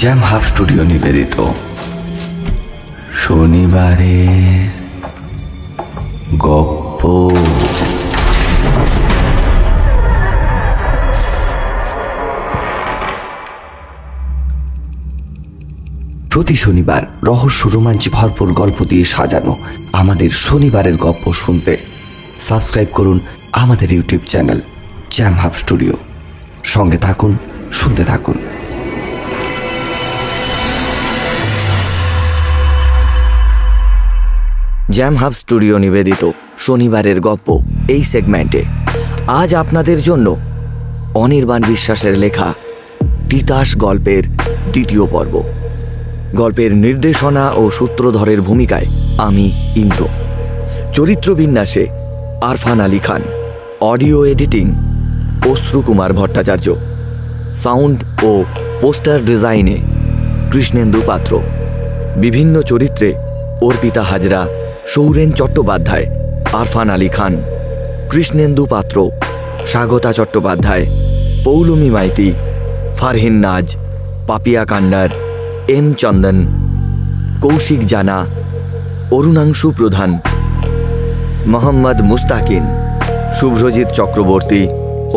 Jam half studio নিবেদিত। শনিবারের গপ্প। প্রতি শনিবার রহস্য রোমাঞ্চ ভরপুর গল্প দিয়ে সাজানো আমাদের শনিবারের গপ্প শুনতে। সাবস্ক্রাইব করুন আমাদের YouTube channel jam hub studio সঙ্গে থাকুন, শুনতে থাকুন। জ্যাম হাব স্টুডিও নিবেদিত শনিবারের গপ্প এই সেগমেন্টে আজ আপনাদের জন্য অনির্বাণ বিশ্বাসের লেখা তিতাস গল্পের দ্বিতীয় পর্ব। গল্পের নির্দেশনা ও সূত্রধরের ভূমিকায় আমি Indra. চরিত্রবিন্যাসে Arfan Ali Khan. Audio editing Ashrukumar Bhattacharya. Sound ও পোস্টার ডিজাইনে কৃষ্ণেন্দু পাত্র। বিভিন্ন চরিত্রে অর্পিতা হাজরা সৌরেন চট্টোপাধ্যায়, আরফান আলী খান, কৃষ্ণেন্দু পাত্র, স্বাগতা চট্টোপাধ্যায়, পৌলমী মাইতি, ফারহিন নাজ, পাপিয়া কান্ডার, এম চন্দন, কৌশিক জানা, অরুণাংশু প্রধান, মোহাম্মদ মুস্তাকিন, শুভ্রজিৎ চক্রবর্তী,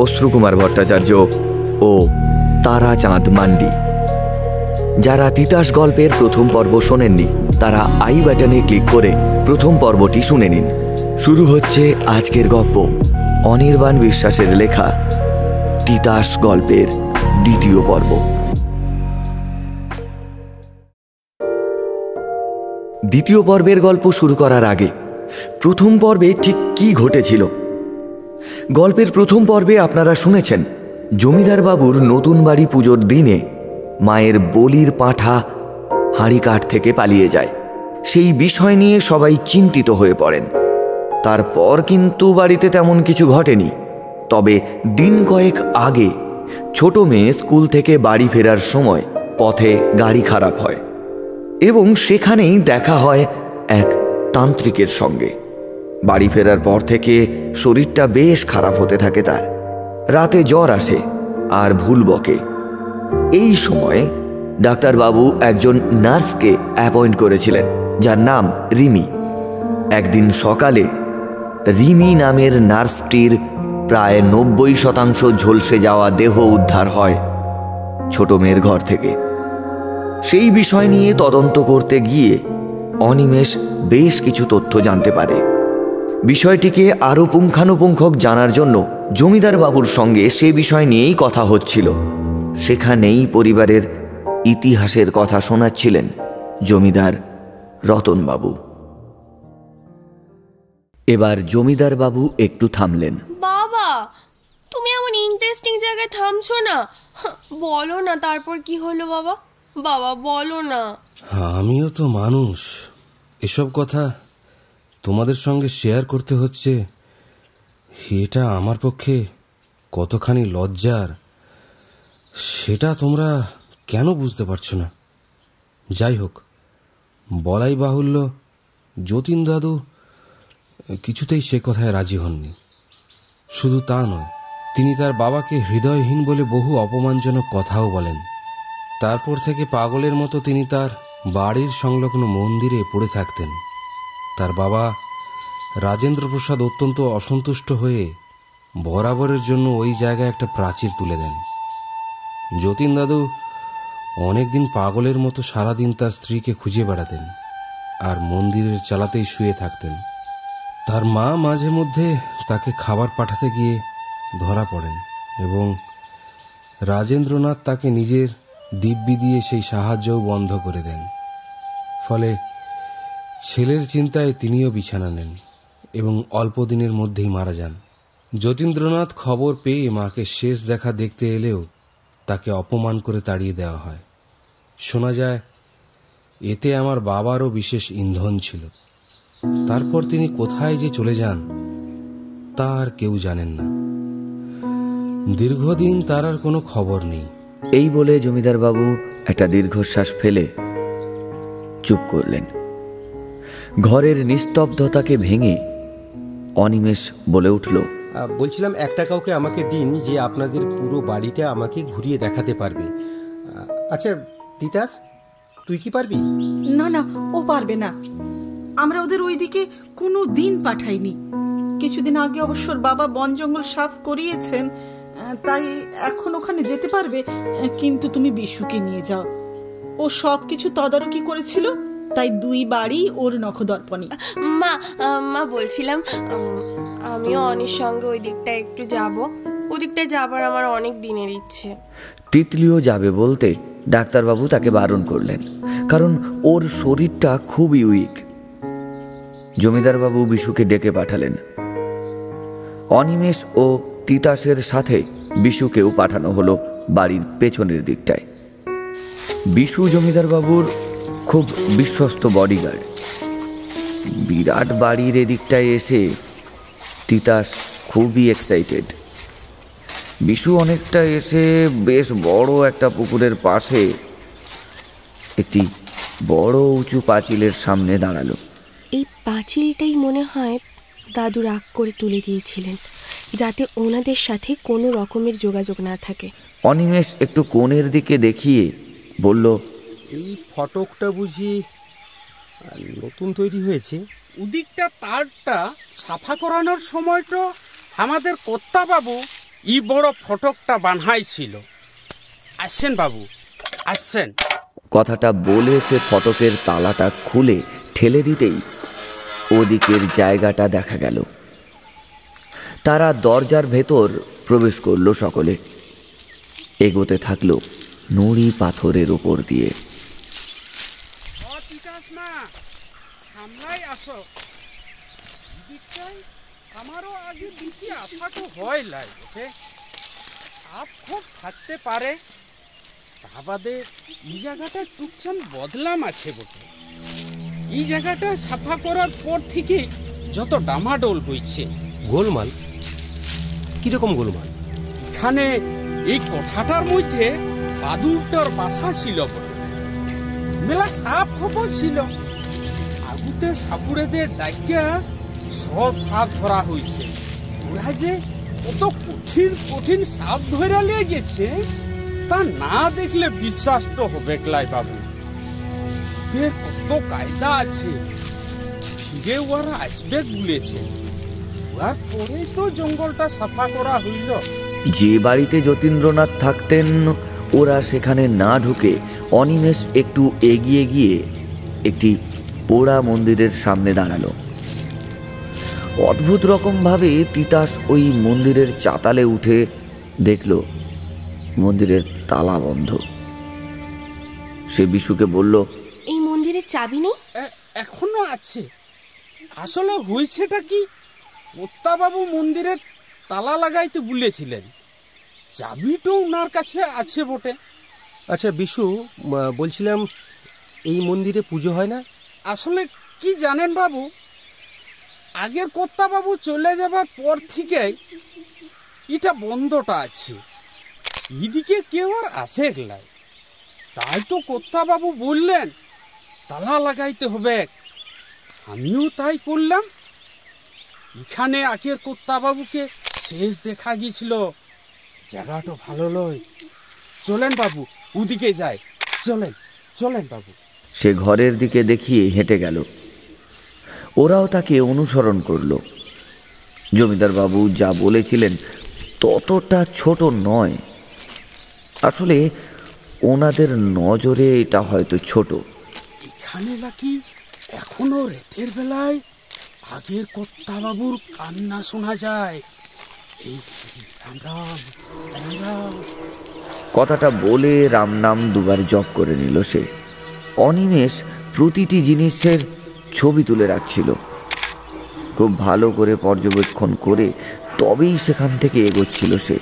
অশ্রুকুমার ভট্টাচার্য ও তারা চাঁদ মান্ডি। যারা তিতাস গল্পের প্রথম পর্ব শোনেননি, তারা আই বাটনে ক্লিক করে প্রথম পর্বটি শুনে নিন। শুরু হচ্ছে আজকের গল্প অনির্বাণ বিশ্বাসের লেখা তিতাস গল্পের দ্বিতীয় পর্ব। দ্বিতীয় পর্বের গল্প শুরু করার আগে, প্রথম পর্বে ঠিক কি ঘটেছিল? গল্পের প্রথম পর্বে আপনারা শুনেছেন, জমিদার বাবুর নতুন বাড়ি পুজোর দিনে মায়ের বলির পাঁঠা হাঁড়িকাঠ থেকে পালিয়ে যায়। সেই বিষয় নিয়ে সবাই চিন্তিত হয়ে পড়েন। তারপর কিন্তু বাড়িতে তেমন কিছু ঘটেনি। তবে দিন কয়েক আগে ছোট মেয়ে স্কুল থেকে বাড়ি ফেরার সময় পথে গাড়ি খারাপ হয় এবং সেখানেই দেখা হয় এক তান্ত্রিকের সঙ্গে। বাড়ি ফেরার পর থেকে শরীরটা বেশ খারাপ হতে থাকে তার। রাতে জ্বর আসে আর ভুল বকে। এই সময়ে ডাক্তারবাবু একজন নার্সকে অ্যাপয়েন্ট করেছিলেন, যার নাম রিমি। একদিন সকালে রিমি নামের নার্সটির প্রায় নব্বই শতাংশ ঝলসে যাওয়া দেহ উদ্ধার হয় ছোট মেয়ের ঘর থেকে। সেই বিষয় নিয়ে তদন্ত করতে গিয়ে অনিমেষ বেশ কিছু তথ্য জানতে পারে। বিষয়টিকে আরও পুঙ্খানুপুঙ্খক জানার জন্য জমিদার বাবুর সঙ্গে সে বিষয় নিয়েই কথা হচ্ছিল। সেখানেই পরিবারের ইতিহাসের কথা শোনাচ্ছিলেন জমিদার রতনবাবু। এবার জমিদার বাবু একটু থামলেন। বাবা তুমি এমন ইন্টারেস্টিং জায়গায় থামছো না। বলো না তারপর কি হলো বাবা? বাবা বলো না। আমিও তো মানুষ। এসব কথা তোমাদের সঙ্গে শেয়ার করতে হচ্ছে। এটা আমার পক্ষে কতখানি লজ্জার। সেটা তোমরা কেন বুঝতে পারছ না? যাই হোক, বলাই বাহুল্য যতীন দাদু কিছুতেই সে কথায় রাজি হননি। শুধু তা নয়, তিনি তার বাবাকে হৃদয়হীন বলে বহু অপমানজনক কথাও বলেন। তারপর থেকে পাগলের মতো তিনি তার বাড়ির সংলগ্ন মন্দিরে পড়ে থাকতেন। তার বাবা রাজেন্দ্র প্রসাদ অত্যন্ত অসন্তুষ্ট হয়ে বরাবরের জন্য ওই জায়গায় একটা প্রাচীর তুলে দেন। যতীন দাদু অনেকদিন পাগলের মতো সারাদিন তার স্ত্রীকে খুঁজে বেড়াতেন আর মন্দিরের চালাতেই শুয়ে থাকতেন। তার মা মাঝে মধ্যে তাকে খাবার পাঠাতে গিয়ে ধরা পড়েন এবং রাজেন্দ্রনাথ তাকে নিজের দিব্যি দিয়ে সেই সাহায্যও বন্ধ করে দেন। ফলে ছেলের চিন্তায় তিনিও বিছানা নেন এবং অল্প দিনের মধ্যেই মারা যান। যতীন্দ্রনাথ খবর পেয়ে মাকে শেষ দেখা দেখতে এলেও তাকে অপমান করে তাড়িয়ে দেওয়া হয়। শোনা যায়, এতে আমার বাবারও বিশেষ ইন্ধন ছিল। তারপর তিনি কোথায় যে চলে যান, তা আর কেউ জানেন না। দীর্ঘদিন তার আর কোনো খবর নেই। এই বলে জমিদার বাবু একটা দীর্ঘশ্বাস ফেলে চুপ করলেন। ঘরের নিস্তব্ধতাকে ভেঙে অনিমেষ বলে উঠল বলছিলাম একটা কাউকে আমাকে দিন যে আপনাদের পুরো বাড়িটা আমাকে ঘুরিয়ে দেখাতে পারবে। আচ্ছা তিতাস তুই কি পারবি? না না ও পারবে না। আমরা ওদের ওইদিকে কোনো দিন পাঠাইনি। কিছুদিন আগে অবশ্য বাবা বন জঙ্গল সাফ করিয়েছেন তাই এখন ওখানে যেতে পারবে কিন্তু তুমি বিশুকে নিয়ে যাও। ও সব কিছু তদারকি করেছিল তাই দুই বাড়ি ওর নখদর্পণে। মা মা বলছিলাম আমিও অনির সঙ্গে ওই দিকটা একটু যাব। ওদিকটায় যাবার আমার অনেক দিনের ইচ্ছে। তিতলিও যাবে বলতে ডাক্তারবাবু তাকে বারণ করলেন। কারণ ওর শরীরটা খুবই উইক। জমিদারবাবু বিশুকে ডেকে পাঠালেন। অনিমেষ ও তিতাসের সাথে বিশুকেও পাঠানো হলো বাড়ির পেছনের দিকটায়। বিশু জমিদারবাবুর খুব বিশ্বস্ত বডিগার্ড বিরাট বাড়ির এদিকটায় এসে তিতাস খুবই এক্সাইটেড বিশু অনেকটা এসে বেশ বড় একটা পুকুরের পাশে একটি বড় উঁচু পাঁচিলের সামনে দাঁড়াল। এই পাঁচিলটাই মনে হয় দাদু রাগ করে তুলে দিয়েছিলেন যাতে ওনাদের সাথে কোনো রকমের যোগাযোগ না থাকে। অনিমেষ একটু কোণের দিকে দেখিয়ে বলল এই ফটকটা বুঝি নতুন তৈরি হয়েছে? উদিকটা, তারটা সাফা করানোর সময় তো আমাদের কর্তা বাবু ই বড় ফটকটা বানহাইছিল আসছেন বাবু আসছেন কথাটা বলে সে ফটকের তালাটা খুলে ঠেলে দিতেই ওদিকের জায়গাটা দেখা গেল। তারা দরজার ভেতর প্রবেশ করল সকলে। এগোতে থাকল নুড়ি পাথরের ওপর দিয়ে ও তিতাস মা সামলাই আসো এদিকটায় আমারও আগে বেশি আশা তো হয় লাই ওকে? সাপ খুব থাকতে পারে। তা বাদে এই জায়গাটা টুকচান বদলাম আছে বটে। এই জায়গাটা সাফা করার পর থেকে যত ডামাডোল হয়েছে গোলমাল? কীরকম গোলমাল? এখানে এই কোঠাটার মধ্যে বাদুরটার বাসা ছিল বটে। মেলা সাপ খবর ছিল। আগুতে সাপুড়েদের ডাকিয়া সব সাপ ধরা হয়েছে। ওরা যে কত কঠিন কঠিন সাপ ধরে লিয়ে গেছে, তা না দেখলে বিশ্বাস তো হবে ক্লাই বাবু। কত কায়দা আছে। ফিরে ওরা আসবে বলেছে। উহার পরেই তো জঙ্গলটা সাফা করা হইল। যে বাড়িতে যতীন্দ্রনাথ থাকতেন, ওরা সেখানে না ঢুকে অনিমেষ একটু এগিয়ে গিয়ে একটি পোড়া মন্দিরের সামনে দাঁড়াল। অদ্ভুত রকমভাবে তিতাস ওই মন্দিরের চাতালে উঠে দেখল মন্দিরের তালা বন্ধ। সে বিশুকে বলল এই মন্দিরের চাবি নেই? এখনও আছে। আসলে হয়েছেটা কি? বাবু মন্দিরের তালা লাগাইতে বলেছিলেন। চাবিটা ওনার কাছে আছে বটে। আচ্ছা বিশু বলছিলাম এই মন্দিরে পুজো হয় না? আসলে কি জানেন বাবু? আগের কর্তা বাবু চলে যাবার পর থেকে এটা বন্ধটা আছে। এদিকে কেউ আর আসে গেলাই তাই তো কর্তা বাবু বললেন, তালা লাগাইতে হবে। আমিও তাই করলাম। এখানে আগের কর্তা বাবুকে শেষ দেখা গিয়েছিল। জায়গাটা ভালো লয় চলেন বাবু, ওদিকে যায় চলেন চলেন বাবু। সে ঘরের দিকে দেখিয়ে হেঁটে গেল। ওরাও তাকে অনুসরণ করল। জমিদারবাবু যা বলেছিলেন ততটা ছোট নয়। আসলে ওনাদের নজরে এটা হয়তো ছোট। এখানে নাকি এখনও রাতের বেলায় আগের বাবুর কান্না শোনা যায়। কথাটা বলে রাম নাম দুবার জপ করে নিল সে। অনিমেষ প্রতিটি জিনিসের ছবি তুলে রাখছিল। খুব ভালো করে পর্যবেক্ষণ করে তবেই সেখান থেকে এগোচ্ছিল সে।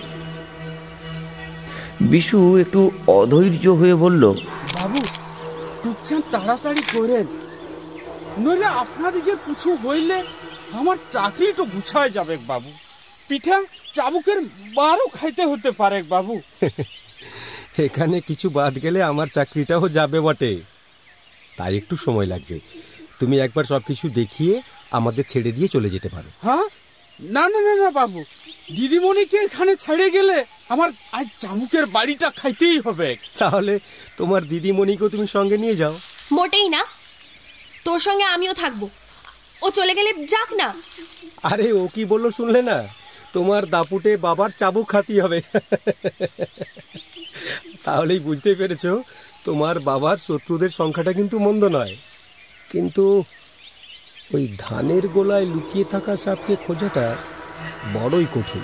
বিশু একটু অধৈর্য হয়ে বলল বাবু টুকচান তাড়াতাড়ি করেন। নইলে আপনাদিকে কিছু হইলে আমার চাকরি তো গুছায় যাবে বাবু। পিঠা চাবুকের বারও খাইতে হতে পারে বাবু। এখানে কিছু বাদ গেলে আমার চাকরিটাও যাবে বটে। তাই একটু সময় লাগবে। তুমি একবার সব কিছু দেখিয়ে আমাদের ছেড়ে দিয়ে চলে যেতে পারো। হ্যাঁ? না না না না বাবু। দিদিমণিকে এখানে ছেড়ে গেলে আমার আজ চামুকের বাড়িটা খাইতেই হবে। তাহলে তোমার দিদিমণিকেও তুমি সঙ্গে নিয়ে যাও। মোটেই না। তোর সঙ্গে আমিও থাকব। ও চলে গেলে যাক না। আরে ও কি বলল শুনলে না? তোমার দাপুটে বাবার চাবুক খাতি হবে। তাহলেই বুঝতে পেরেছ তোমার বাবার শত্রুদের সংখ্যাটা কিন্তু মন্দ নয়। কিন্তু ওই ধানের গোলায় লুকিয়ে থাকা সাপকে খোঁজাটা বড়ই কঠিন।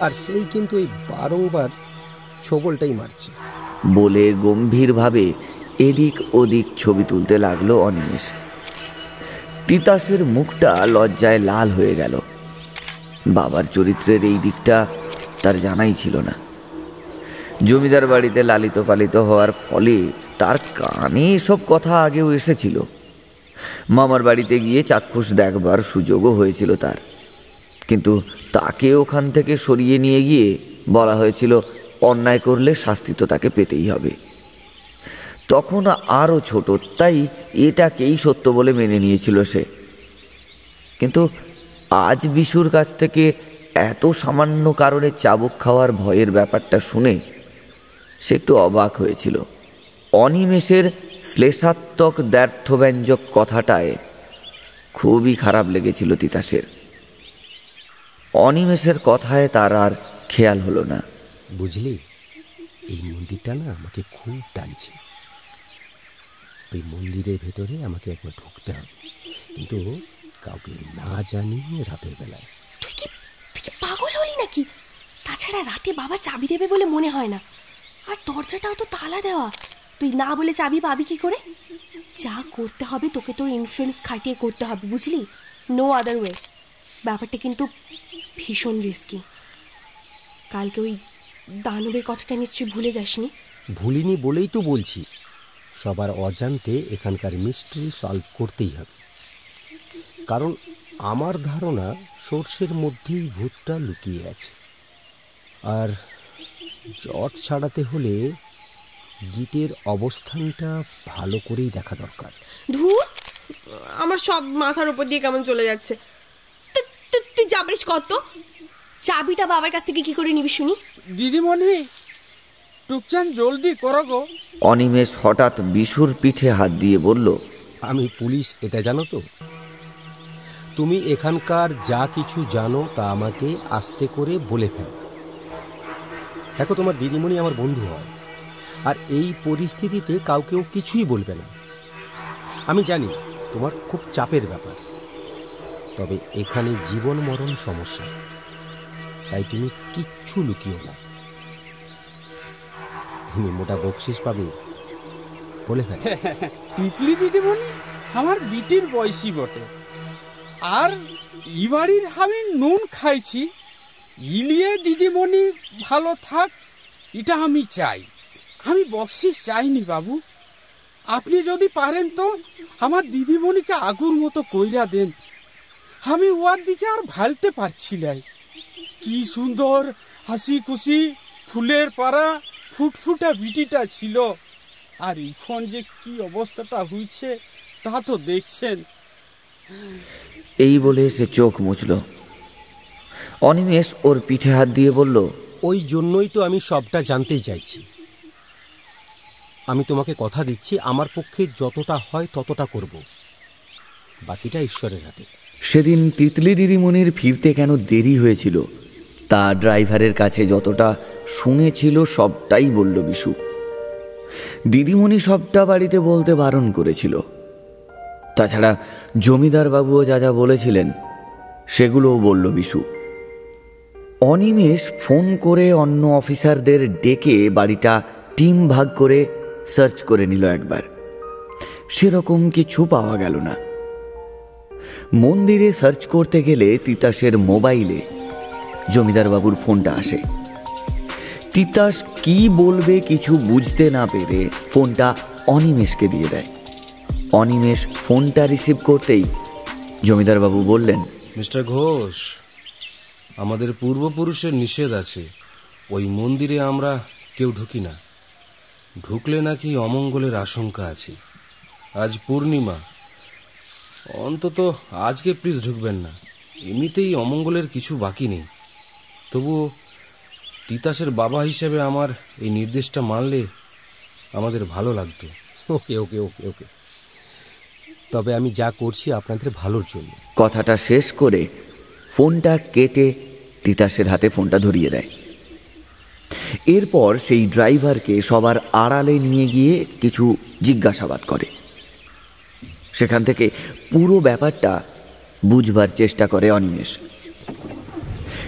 আর সেই কিন্তু এই বারংবার ছবলটাই মারছে। বলে গম্ভীরভাবে এদিক ওদিক ছবি তুলতে লাগল অনিমেষ। তিতাসের মুখটা লজ্জায় লাল হয়ে গেল। বাবার চরিত্রের এই দিকটা তার জানাই ছিল না। জমিদার বাড়িতে লালিত পালিত হওয়ার ফলে তার কানে এসব কথা আগেও এসেছিল। মামার বাড়িতে গিয়ে চাক্ষুষ দেখবার সুযোগও হয়েছিল তার। কিন্তু তাকে ওখান থেকে সরিয়ে নিয়ে গিয়ে বলা হয়েছিল, অন্যায় করলে শাস্তি তো তাকে পেতেই হবে। তখন আরও ছোট, তাই এটাকেই সত্য বলে মেনে নিয়েছিল সে। কিন্তু আজ বিশুর কাছ থেকে এত সামান্য কারণে চাবুক খাওয়ার ভয়ের ব্যাপারটা শুনে সে একটু অবাক হয়েছিল। অনিমেষের শ্লেষাত্মক দ্ব্যর্থব্যঞ্জক কথাটায় খুবই খারাপ লেগেছিল তিতাসের। অনিমেষের কথায় তার আর খেয়াল হলো না। বুঝলি এই মন্দিরটা না আমাকে খুব টানছে। ওই মন্দিরের ভেতরে আমাকে একবার ঢুকতে হবে। কিন্তু কাউকে না জানিয়ে রাতের বেলায়। তুই কি তুই কি পাগল হলি নাকি? তাছাড়া রাতে বাবা চাবি দেবে বলে মনে হয় না। আর দরজাটাও তো তালা দেওয়া। তুই না বলে চাবি পাবি কি করে? যা করতে হবে তোকে তোর ইনফ্লুয়েন্স খাটিয়ে করতে হবে, বুঝলি? নো আদার ওয়ে ব্যাপারটা কিন্তু ভীষণ রিস্কি কালকে ওই দানবের কথাটা নিশ্চয়ই ভুলে যাসনি? ভুলিনি বলেই তো বলছি। সবার অজান্তে এখানকার মিস্ট্রি সলভ করতেই হবে। কারণ আমার ধারণা সর্ষের মধ্যেই ভূতটা লুকিয়ে আছে। আর জট ছাড়াতে হলে গিটের অবস্থানটা ভালো করেই দেখা দরকার। ধুর আমার সব মাথার উপর দিয়ে কেমন চলে যাচ্ছে। তুই যাবিস কত? চাবিটা বাবার কাছ থেকে কি করে নিবি শুনি? দিদিমণি টুকচান জলদি করো গো। অনিমেষ হঠাৎ বিশুর পিঠে হাত দিয়ে বলল আমি পুলিশ এটা জানো তো? তুমি এখানকার যা কিছু জানো তা আমাকে আস্তে করে বলে ফেলো। দেখো, তোমার দিদিমণি আমার বন্ধু হয়। আর এই পরিস্থিতিতে কাউকেও কিছুই বলবে না। আমি জানি তোমার খুব চাপের ব্যাপার। তবে এখানে জীবন মরণ সমস্যা। তাই তুমি কিচ্ছু লুকিও না। তুমি মোটা বকশিস পাবে। বলে ফেলো। তিতলি দিদিমণি, আমার বিটির বয়সী বটে। আর ই বাড়ির আমি নুন খাইছি। ইলিয়ে দিদিমণি ভালো থাক, এটা আমি চাই। আমি বকশিস চাইনি বাবু। আপনি যদি পারেন তো আমার দিদিমণিকে আগুর মতো কইরা দেন। আমি ওয়ার দিকে আর ভালতে পারছি নাই। কি সুন্দর হাসি খুশি ফুলের পাড়া, ফুটফুটা বিটিটা ছিল। আর এখন যে কি অবস্থাটা হয়েছে তা তো দেখছেন। এই বলে সে চোখ মুছল। অনিমেষ ওর পিঠে হাত দিয়ে বলল ওই জন্যই তো আমি সবটা জানতেই চাইছি। আমি তোমাকে কথা দিচ্ছি আমার পক্ষে যতটা হয় ততটা করব। বাকিটা ঈশ্বরের হাতে। সেদিন তিতলি দিদিমণির ফিরতে কেন দেরি হয়েছিল তা ড্রাইভারের কাছে যতটা শুনেছিল সবটাই বলল বিশু। দিদিমণি সবটা বাড়িতে বলতে বারণ করেছিল। তাছাড়া জমিদার বাবুও যা যা বলেছিলেন সেগুলোও বলল বিশু। অনিমেষ ফোন করে অন্য অফিসারদের ডেকে বাড়িটা টিম ভাগ করে সার্চ করে নিল একবার। সেরকম কিছু পাওয়া গেল না। মন্দিরে সার্চ করতে গেলে তিতাসের মোবাইলে জমিদারবাবুর ফোনটা আসে। তিতাস কি বলবে কিছু বুঝতে না পেরে ফোনটা অনিমেষকে দিয়ে দেয়। অনিমেষ ফোনটা রিসিভ করতেই জমিদারবাবু বললেন, মিস্টার ঘোষ আমাদের পূর্বপুরুষের নিষেধ আছে। ওই মন্দিরে আমরা কেউ ঢুকি না। ঢুকলে নাকি অমঙ্গলের আশঙ্কা আছে। আজ পূর্ণিমা। অন্তত আজকে প্লিজ ঢুকবেন না। এমনিতেই অমঙ্গলের কিছু বাকি নেই। তবুও তিতাসের বাবা হিসেবে আমার এই নির্দেশটা মানলে আমাদের ভালো লাগতো। ওকে ওকে ওকে ওকে। তবে আমি যা করছি আপনাদের ভালোর জন্য। কথাটা শেষ করে ফোনটা কেটে তিতাসের হাতে ফোনটা ধরিয়ে দেয়। এরপর সেই ড্রাইভারকে সবার আড়ালে নিয়ে গিয়ে কিছু জিজ্ঞাসাবাদ করে। সেখান থেকে পুরো ব্যাপারটা বুঝবার চেষ্টা করে অনিমেষ।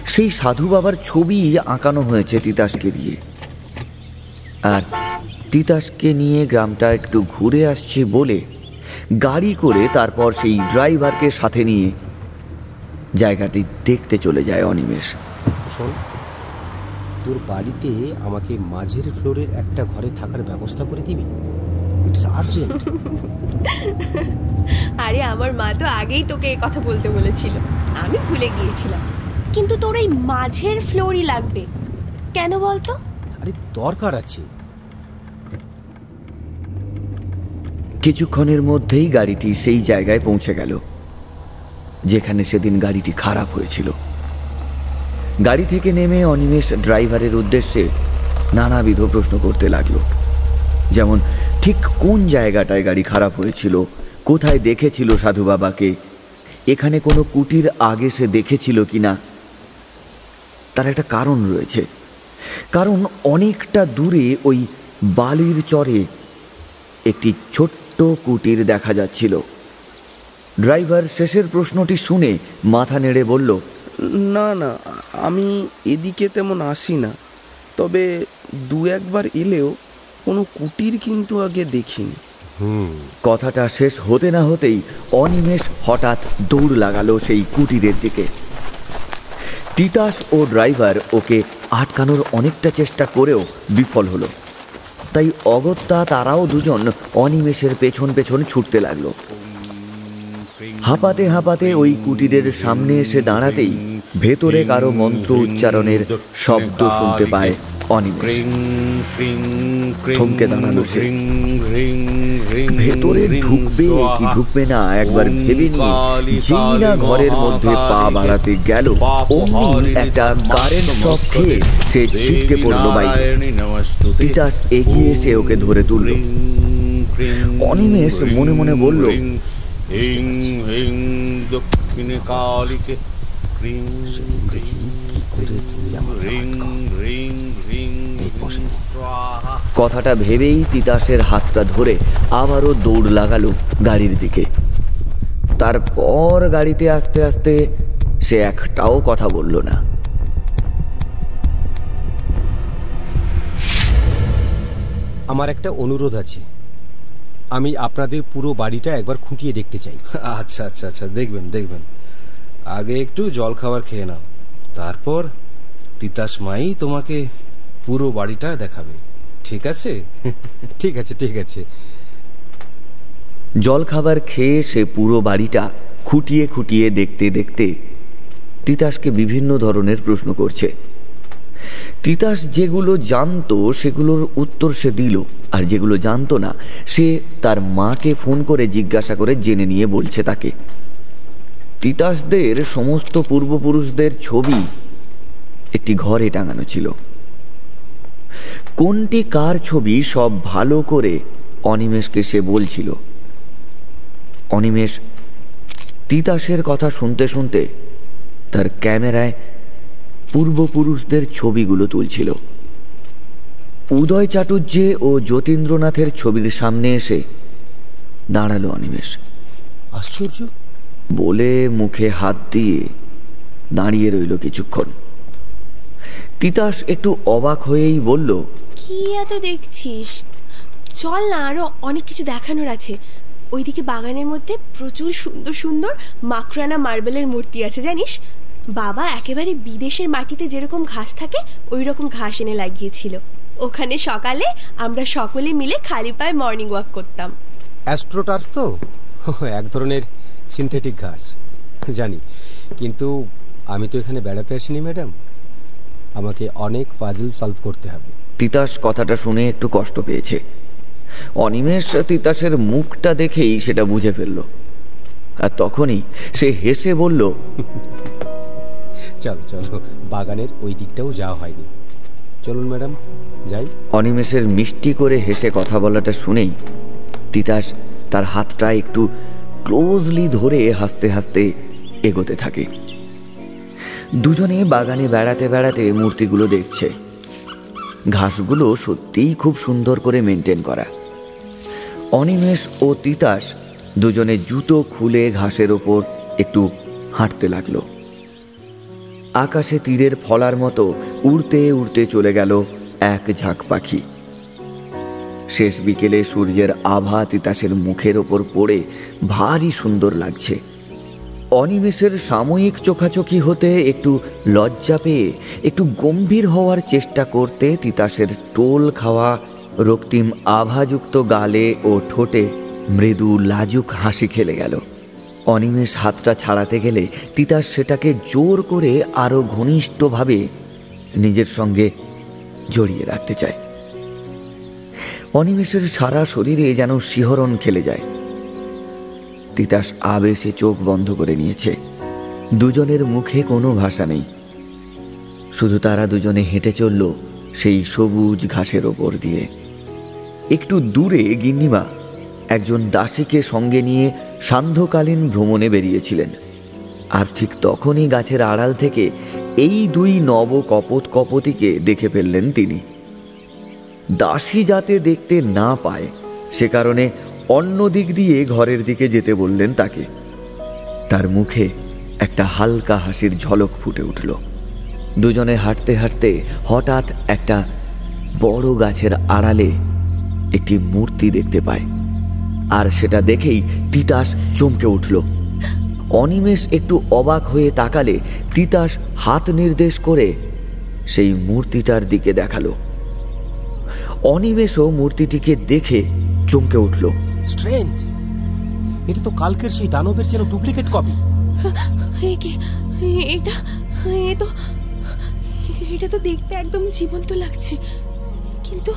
সেই সাধু বাবার ছবি আঁকানো হয়েছে তিতাসকে দিয়ে। আর তিতাসকে নিয়ে গ্রামটা একটু ঘুরে আসছে বলে গাড়ি করে তারপর সেই ড্রাইভারকে সাথে নিয়ে জায়গাটি দেখতে চলে যায় অনিমেষ। শোন তোর বাড়িতে আমাকে মাঝের ফ্লোরের একটা ঘরে থাকার ব্যবস্থা করে দিবি? ইটস আর্জেন্ট আরে আমার মা তো আগেই তোকে এই কথা বলতে বলেছিল। আমি ভুলে গিয়েছিলাম। কিন্তু তোর এই মাঝের ফ্লোরই লাগবে। কেন বলতো? আরে দরকার আছে। কিছুক্ষণের মধ্যেই গাড়িটি সেই জায়গায় পৌঁছে গেল। যেখানে সেদিন গাড়িটি খারাপ হয়েছিল। গাড়ি থেকে নেমে অনিমেষ ড্রাইভারের উদ্দেশ্যে নানাবিধ প্রশ্ন করতে লাগল। যেমন, ঠিক কোন জায়গাটায় গাড়ি খারাপ হয়েছিল? কোথায় দেখেছিল সাধু বাবাকে? এখানে কোনো কুটির আগে সে দেখেছিল কি না তার একটা কারণ রয়েছে। কারণ অনেকটা দূরে ওই বালির চরে একটি ছোট্ট কুটির দেখা যাচ্ছিল। ড্রাইভার শেষের প্রশ্নটি শুনে মাথা নেড়ে বলল না না আমি এদিকে তেমন আসি না। তবে দু একবার এলেও কোনো কুটির কিন্তু আগে দেখিনি। কথাটা শেষ হতে না হতেই অনিমেষ হঠাৎ দৌড় লাগালো সেই কুটিরের দিকে। তিতাস ও ড্রাইভার ওকে আটকানোর অনেকটা চেষ্টা করেও বিফল হলো। তাই অগত্যা তারাও দুজন অনিমেষের পেছন পেছন ছুটতে লাগল। হাঁপাতে হাঁপাতে ওই কুটিরের সামনে এসে দাঁড়াতেই ভেতরে কারও মন্ত্র উচ্চারণের শব্দ শুনতে পায় অনিমেষ। দাঁড়াল সে। ভেতরে ঢুকবে কি ঢুকবে না একবার ভেবে নিয়ে যেই না ঘরের মধ্যে পা বাড়াতে গেল, অমনি একটা কারেন্ট শক খেয়ে সে ছিটকে পড়ল বাইকে তিতাস এগিয়ে এসে ওকে ধরে তুলল। অনিমেষ মনে মনে বলল হিং হিং দক্ষিণে কালীকে রিং রিং রিং। স্বাহা কথাটা ভেবেই তিতাসের হাতটা ধরে আবারও দৌড় লাগালো গাড়ির দিকে। তারপর গাড়িতে আস্তে আস্তে সে একটাও কথা বলল না। আমার একটা অনুরোধ আছে। আমি আপনাদের পুরো বাড়িটা একবার খুঁটিয়ে দেখতে চাই। আচ্ছা আচ্ছা আচ্ছা দেখবেন দেখবেন। আগে একটু জল খাবার খেয়ে নাও। তারপর তিতাস মাই তোমাকে পুরো বাড়িটা দেখাবে। ঠিক আছে? ঠিক আছে ঠিক আছে। জলখাবার খেয়ে সে পুরো বাড়িটা খুঁটিয়ে খুঁটিয়ে দেখতে দেখতে তিতাসকে বিভিন্ন ধরনের প্রশ্ন করছে। তিতাস যেগুলো জানতো, সেগুলোর উত্তর সে দিল। আর যেগুলো জানতো না, সে তার মাকে ফোন করে জিজ্ঞাসা করে জেনে নিয়ে বলছে তাকে। তিতাসদের সমস্ত পূর্বপুরুষদের ছবি একটি ঘরে টাঙানো ছিল। কোনটি কার ছবি সব ভালো করে অনিমেষকে সে বলছিল। অনিমেষ তিতাসের কথা শুনতে শুনতে তার ক্যামেরায় পূর্বপুরুষদের ছবিগুলো তুলছিল। উদয় চাটুর্যে ও যতীন্দ্রনাথের ছবির সামনে এসে দাঁড়াল অনিমেষ। আশ্চর্য। বলে মুখে হাত দিয়ে দাঁড়িয়ে রইল কিছুক্ষণ। তিতাস একটু অবাক হয়েই বলল কি এত দেখছিস? চল না আরও অনেক কিছু দেখানোর আছে। ওইদিকে বাগানের মধ্যে প্রচুর সুন্দর সুন্দর মাকড়ানা মার্বেলের মূর্তি আছে জানিস? বাবা একেবারে বিদেশের মাটিতে যেরকম ঘাস থাকে ওই রকম ঘাস এনে লাগিয়েছিল। ওখানে সকালে আমরা সকলে মিলে খালি পায়ে মর্নিং ওয়াক করতাম। অ্যাস্ট্রোটার্ফ তো? এক ধরনের সিনথেটিক ঘাস। জানি কিন্তু আমি তো এখানে বেড়াতে আসিনি ম্যাডাম। আমাকে অনেক পাজল সলভ করতে হবে। তিতাস কথাটা শুনে একটু কষ্ট পেয়েছে। অনিমেষ তিতাসের মুখটা দেখেই সেটা বুঝে ফেলল। আর তখনই সে হেসে বলল চলো চলো, বাগানের ওই দিকটাও যাওয়া হয়নি। চলুন ম্যাডাম, যাই। অনিমেষের মিষ্টি করে হেসে কথা বলাটা শুনেই তিতাস তার হাতটা একটু ক্লোজলি ধরে হাসতে হাসতে এগোতে থাকে। দুজনে বাগানে বেড়াতে বেড়াতে মূর্তিগুলো দেখছে। ঘাসগুলো সত্যিই খুব সুন্দর করে মেনটেন করা। অনিমেষ ও তিতাস দুজনে জুতো খুলে ঘাসের ওপর একটু হাঁটতে লাগল। আকাশে তীরের ফলার মতো উড়তে উড়তে চলে গেল এক ঝাঁক পাখি। শেষ বিকেলে সূর্যের আভা তিতাসের মুখের ওপর পড়ে ভারী সুন্দর লাগছে। অনিমেষের সাময়িক চোখাচোখি হতে একটু লজ্জা পেয়ে একটু গম্ভীর হওয়ার চেষ্টা করতে তিতাসের টোল খাওয়া, রক্তিম আভাযুক্ত গালে ও ঠোঁটে মৃদু লাজুক হাসি খেলে গেল। অনিমেষ হাতটা ছাড়াতে গেলে তিতাস সেটাকে জোর করে আরও ঘনিষ্ঠভাবে নিজের সঙ্গে জড়িয়ে রাখতে চায়। অনিমেষের সারা শরীরে যেন শিহরণ খেলে যায়। তিতাস আবেশে চোখ বন্ধ করে নিয়েছে। দুজনের মুখে কোনো ভাষা নেই। শুধু তারা দুজনে হেঁটে চলল সেই সবুজ ঘাসের ওপর দিয়ে। একটু দূরে গিন্নিমা একজন দাসীকে সঙ্গে নিয়ে সান্ধ্যকালীন ভ্রমণে বেরিয়েছিলেন। আর ঠিক তখনই গাছের আড়াল থেকে এই দুই নব কপত কপতিকে দেখে ফেললেন তিনি। দাসী যাতে দেখতে না পায়, সে কারণে অন্য দিক দিয়ে ঘরের দিকে যেতে বললেন তাকে। তার মুখে একটা হালকা হাসির ঝলক ফুটে উঠল। দুজনে হাঁটতে হাঁটতে হঠাৎ একটা বড় গাছের আড়ালে একটি মূর্তি দেখতে পায়। আর সেটা দেখেই তিতাস চমকে উঠল। অনিমেষ একটু অবাক হয়ে তাকালে তিতাস হাত নির্দেশ করে সেই মূর্তিটার দিকে দেখাল। অনিমেষও মূর্তিটিকে দেখে চমকে উঠল। স্ট্রেঞ্জ এটা তো কালকের সেই দানবের যেন ডুপ্লিকেট কপি। এ কি? এ- এটা এ তো এটা তো দেখতে একদম জীবন্ত লাগছে। কিন্তু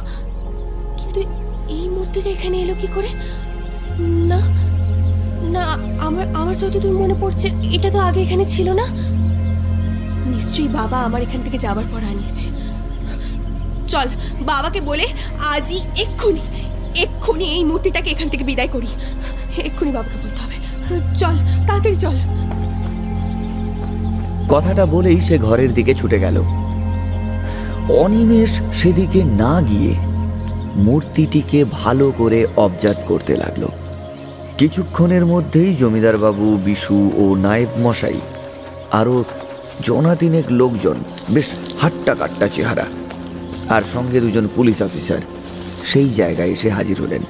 কিন্তু এই মূর্তিটা এখানে এলো কি করে? না না, আমার আমার যতদূর মনে পড়ছে, এটা তো আগে এখানে ছিল না। নিশ্চয়ই বাবা আমার এখান থেকে যাবার পর আনিয়েছে। চল, বাবাকে বলে আজই এক্ষুনি এক্ষুনি এই মূর্তিটাকে এখান থেকে বিদায় করি। এক্ষুনি বাবাকে বলতে হবে। চল, তাড়াতাড়ি চল। কথাটা বলেই সে ঘরের দিকে ছুটে গেল। অনিমেষ সেদিকে না গিয়ে মূর্তিটিকে ভালো করে অবজার্ভ করতে লাগল। কিছুক্ষণের মধ্যেই জমিদারবাবু বিশু ও নায়েব মশাই আরও জনা তিনেক লোকজন বেশ হাট্টা কাট্টা চেহারা আর সঙ্গে দুজন পুলিশ অফিসার সেই জায়গায় এসে হাজির হলেন।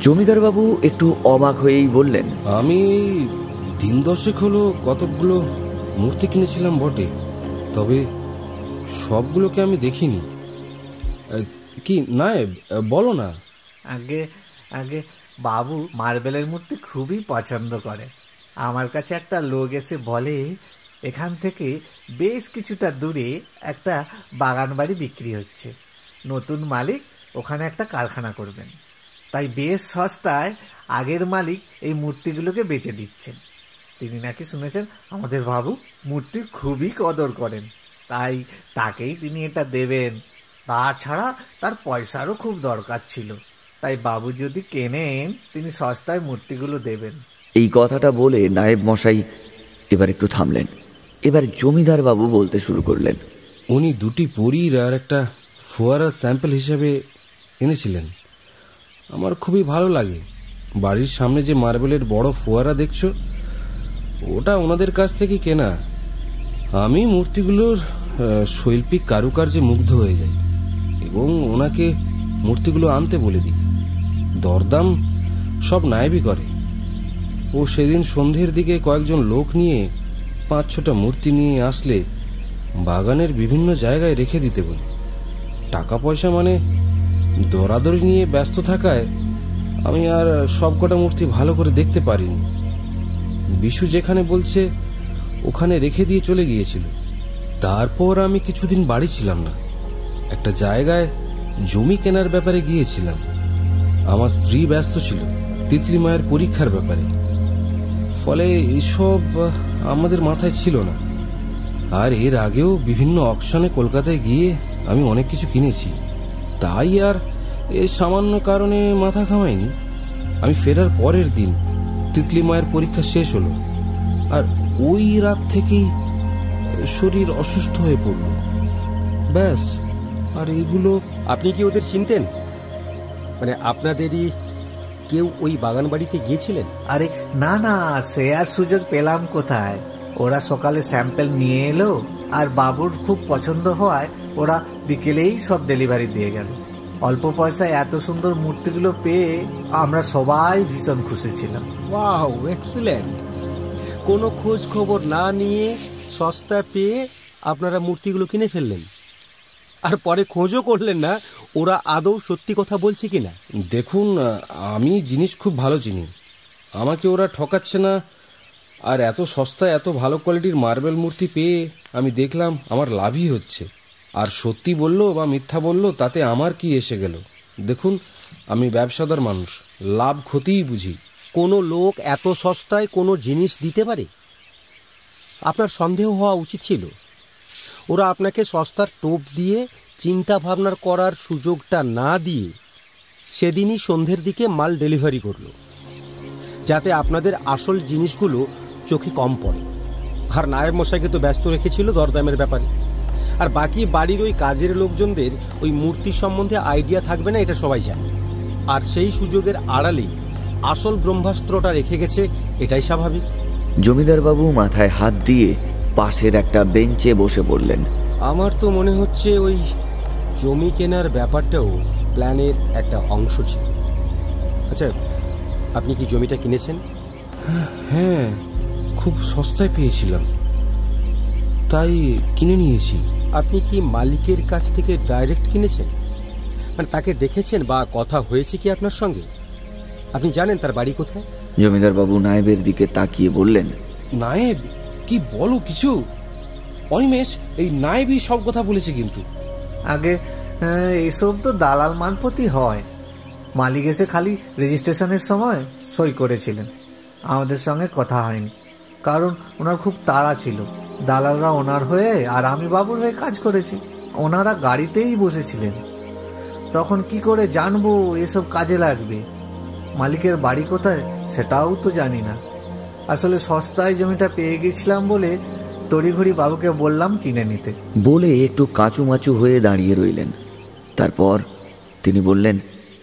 জমিদারবাবু একটু অবাক হয়েই বললেন আমি দিন দশেক হলো কতকগুলো মূর্তি কিনেছিলাম বটে তবে সবগুলোকে আমি দেখিনি। কি নায়েব বলো না। আগে আগে বাবু মার্বেলের মূর্তি খুবই পছন্দ করে। আমার কাছে একটা লোক এসে বলে, এখান থেকে বেশ কিছুটা দূরে একটা বাগান বাড়ি বিক্রি হচ্ছে। নতুন মালিক ওখানে একটা কারখানা করবেন। তাই বেশ সস্তায় আগের মালিক এই মূর্তিগুলোকে বেচে দিচ্ছেন। তিনি নাকি শুনেছেন আমাদের বাবু মূর্তির খুবই কদর করেন। তাই তাকেই তিনি এটা দেবেন। তাছাড়া তার পয়সারও খুব দরকার ছিল। তাই বাবু যদি কেনেন তিনি সস্তায় মূর্তিগুলো দেবেন। এই কথাটা বলে নায়েব মশাই এবার একটু থামলেন। এবার জমিদার বাবু বলতে শুরু করলেন। উনি দুটি পরীর আর একটা ফোয়ারার স্যাম্পল হিসেবে এনেছিলেন। আমার খুবই ভালো লাগে। বাড়ির সামনে যে মার্বেলের বড় ফোয়ারা দেখছ ওটা ওনাদের কাছ থেকে কেনা। আমি মূর্তিগুলোর শৈল্পিক কারুকার্যে মুগ্ধ হয়ে যাই এবং ওনাকে মূর্তিগুলো আনতে বলে দিই। দরদাম সব নায়েবই করে। ও সেদিন সন্ধ্যের দিকে কয়েকজন লোক নিয়ে পাঁচ ছটা মূর্তি নিয়ে আসলে বাগানের বিভিন্ন জায়গায় রেখে দিতে বলি। টাকা পয়সা মানে দরাদরি নিয়ে ব্যস্ত থাকায় আমি আর সবকটা মূর্তি ভালো করে দেখতে পারিনি। বিশু যেখানে বলছে, ওখানে রেখে দিয়ে চলে গিয়েছিল। তারপর আমি কিছুদিন বাড়ি ছিলাম না। একটা জায়গায় জমি কেনার ব্যাপারে গিয়েছিলাম। আমার স্ত্রী ব্যস্ত ছিল, তিতলি মায়ের পরীক্ষার ব্যাপারে। ফলে এসব আমাদের মাথায় ছিল না। আর এর আগেও বিভিন্ন অকশনে কলকাতায় গিয়ে আমি অনেক কিছু কিনেছি। তাই আর এ সামান্য কারণে মাথা ঘামাইনি। আমি ফেরার পরের দিন তিতলি মায়ের পরীক্ষা শেষ হলো, আর ওই রাত থেকেই শরীর অসুস্থ হয়ে পড়ল। ব্যাস, আর এগুলো আপনি কি ওদের চিনতেন? মানে আপনাদেরই কেউ ওই বাগান বাড়িতে গিয়েছিলেন? আরে না না সে আর সুযোগ পেলাম কোথায়? ওরা সকালে স্যাম্পেল নিয়ে এলো আর বাবুর খুব পছন্দ হওয়ায় ওরা বিকেলেই সব ডেলিভারি দিয়ে গেল। অল্প পয়সায় এত সুন্দর মূর্তিগুলো পেয়ে আমরা সবাই ভীষণ খুশি ছিলাম। Wow excellent. কোনো খোঁজ খবর না নিয়ে সস্তা পেয়ে আপনারা মূর্তিগুলো কিনে ফেললেন। আর পরে খোঁজও করলেন না ওরা আদৌ সত্যি কথা বলছে কি না দেখুন আমি জিনিস খুব ভালো চিনি। আমাকে ওরা ঠকাচ্ছে না আর এত সস্তায় এত ভালো কোয়ালিটির মার্বেল মূর্তি পেয়ে আমি দেখলাম আমার লাভই হচ্ছে। আর সত্যি বলল বা মিথ্যা বলল তাতে আমার কি এসে গেল? দেখুন আমি ব্যবসাদার মানুষ লাভ ক্ষতিই বুঝি। কোনো লোক এত সস্তায় কোনো জিনিস দিতে পারে? আপনার সন্দেহ হওয়া উচিত ছিল। ওরা আপনাকে সস্তার টোপ দিয়ে চিন্তা ভাবনার করার সুযোগটা না দিয়ে সেদিনই সন্ধ্যের দিকে মাল ডেলিভারি করল, যাতে আপনাদের আসল জিনিসগুলো চোখে কম পড়ে। আর নায়েব মশাইকে তো ব্যস্ত রেখেছিল দরদামের ব্যাপারে। আর বাকি বাড়ির ওই কাজের লোকজনদের ওই মূর্তি সম্বন্ধে আইডিয়া থাকবে না, এটা সবাই জানে। আর সেই সুযোগের আড়ালেই আসল ব্রহ্মাস্ত্রটা রেখে গেছে, এটাই স্বাভাবিক। জমিদারবাবু মাথায় হাত দিয়ে পাশের একটা বেঞ্চে বসে পড়লেন। আমার তো মনে হচ্ছে ওই জমি কেনার ব্যাপারটাও প্ল্যানের একটা অংশ ছিল। আচ্ছা আপনি কি জমিটা কিনেছেন? হ্যাঁ খুব সস্তায় পেয়েছিলাম। তাই কিনে নিয়েছি। আপনি কি মালিকের কাছ থেকে ডাইরেক্ট কিনেছেন? মানে তাকে দেখেছেন বা কথা হয়েছে কি আপনার সঙ্গে? আপনি জানেন তার বাড়ি কোথায়? জমিদারবাবু নায়েবের দিকে তাকিয়ে বললেন নায়েব? কি বলো কিছু? অনিমেষ, এই নায়েবই সব কথা বলেছে কিন্তু। আগে এসব তো দালাল মানপতি হয়। মালিক এসে খালি রেজিস্ট্রেশনের সময় সই করেছিলেন। আমাদের সঙ্গে কথা হয়নি। কারণ ওনার খুব তাড়া ছিল। দালালরা ওনার হয়ে আর আমি বাবুর হয়ে কাজ করেছি। ওনারা গাড়িতেই বসেছিলেন। তখন কি করে জানব এসব কাজে লাগবে? মালিকের বাড়ি কোথায়? সেটাও তো জানি না। আসলে সস্তায় জমিটা পেয়ে গেছিলাম বলে তড়িঘড়ি বাবুকে বললাম কিনে নিতে। বলে একটু কাঁচুমাচু হয়ে দাঁড়িয়ে রইলেন। তারপর তিনি বললেন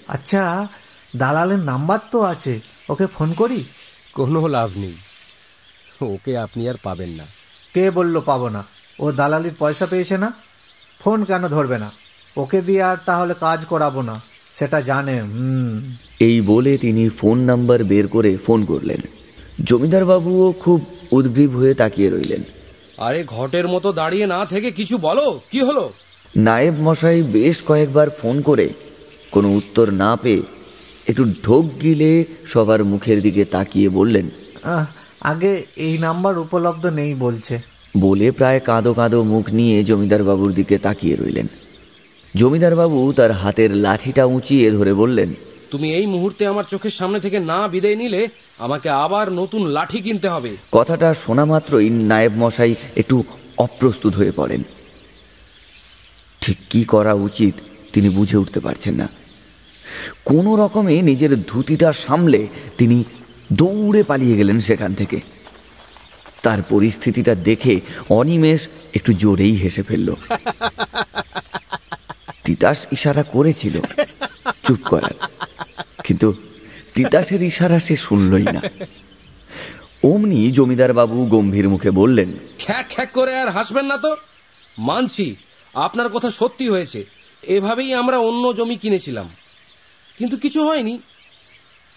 আচ্ছা দালালের নাম্বার তো আছে ওকে ফোন করি? কোনো লাভ নেই। ওকে আপনি আর পাবেন না। কে বলল পাবো না? ও দালালির পয়সা পেয়েছে না? ফোন কেন ধরবে না? ওকে দিয়ে আর তাহলে কাজ করাবো না। সেটা জানে হুম। এই বলে তিনি ফোন নাম্বার বের করে ফোন করলেন। জমিদারবাবুও খুব উদ্গ্রীব হয়ে তাকিয়ে রইলেন। আরে ঘটের মতো দাঁড়িয়ে না থেকে কিছু বলো কি হলো? নায়েব মশাই বেশ কয়েকবার ফোন করে কোনো উত্তর না পেয়ে একটু ঢোক গিলে সবার মুখের দিকে তাকিয়ে বললেন আহ, আগে এই নাম্বার উপলব্ধ নেই বলছে। বলে প্রায় কাঁদো কাঁদো মুখ নিয়ে জমিদারবাবুর দিকে তাকিয়ে রইলেন। জমিদারবাবু তার হাতের লাঠিটা উঁচিয়ে ধরে বললেন তুমি এই মুহূর্তে আমার চোখের সামনে থেকে না বিদায় নিলে আমাকে আবার নতুন লাঠি কিনতে হবে। কথাটা শোনা মাত্রই নায়েব মশাই একটু অপ্রস্তুত হয়ে পড়েন ঠিক কি করা উচিত তিনি বুঝে উঠতে পারছেন না। কোনো রকমে নিজের ধুতিটা সামলে তিনি দৌড়ে পালিয়ে গেলেন সেখান থেকে। তার পরিস্থিতিটা দেখে অনিমেষ একটু জোরেই হেসে ফেলল। তিতাস ইশারা করেছিল, চুপ করার। কিন্তু তিতাসের ইশারা সে শুনলই না। অমনি জমিদার বাবু গম্ভীর মুখে বললেন খ্যাক খ্যাক করে আর হাসবেন না তো। মানছি আপনার কথা সত্যি হয়েছে। এভাবেই আমরা অন্য জমি কিনেছিলাম। কিন্তু কিছু হয়নি।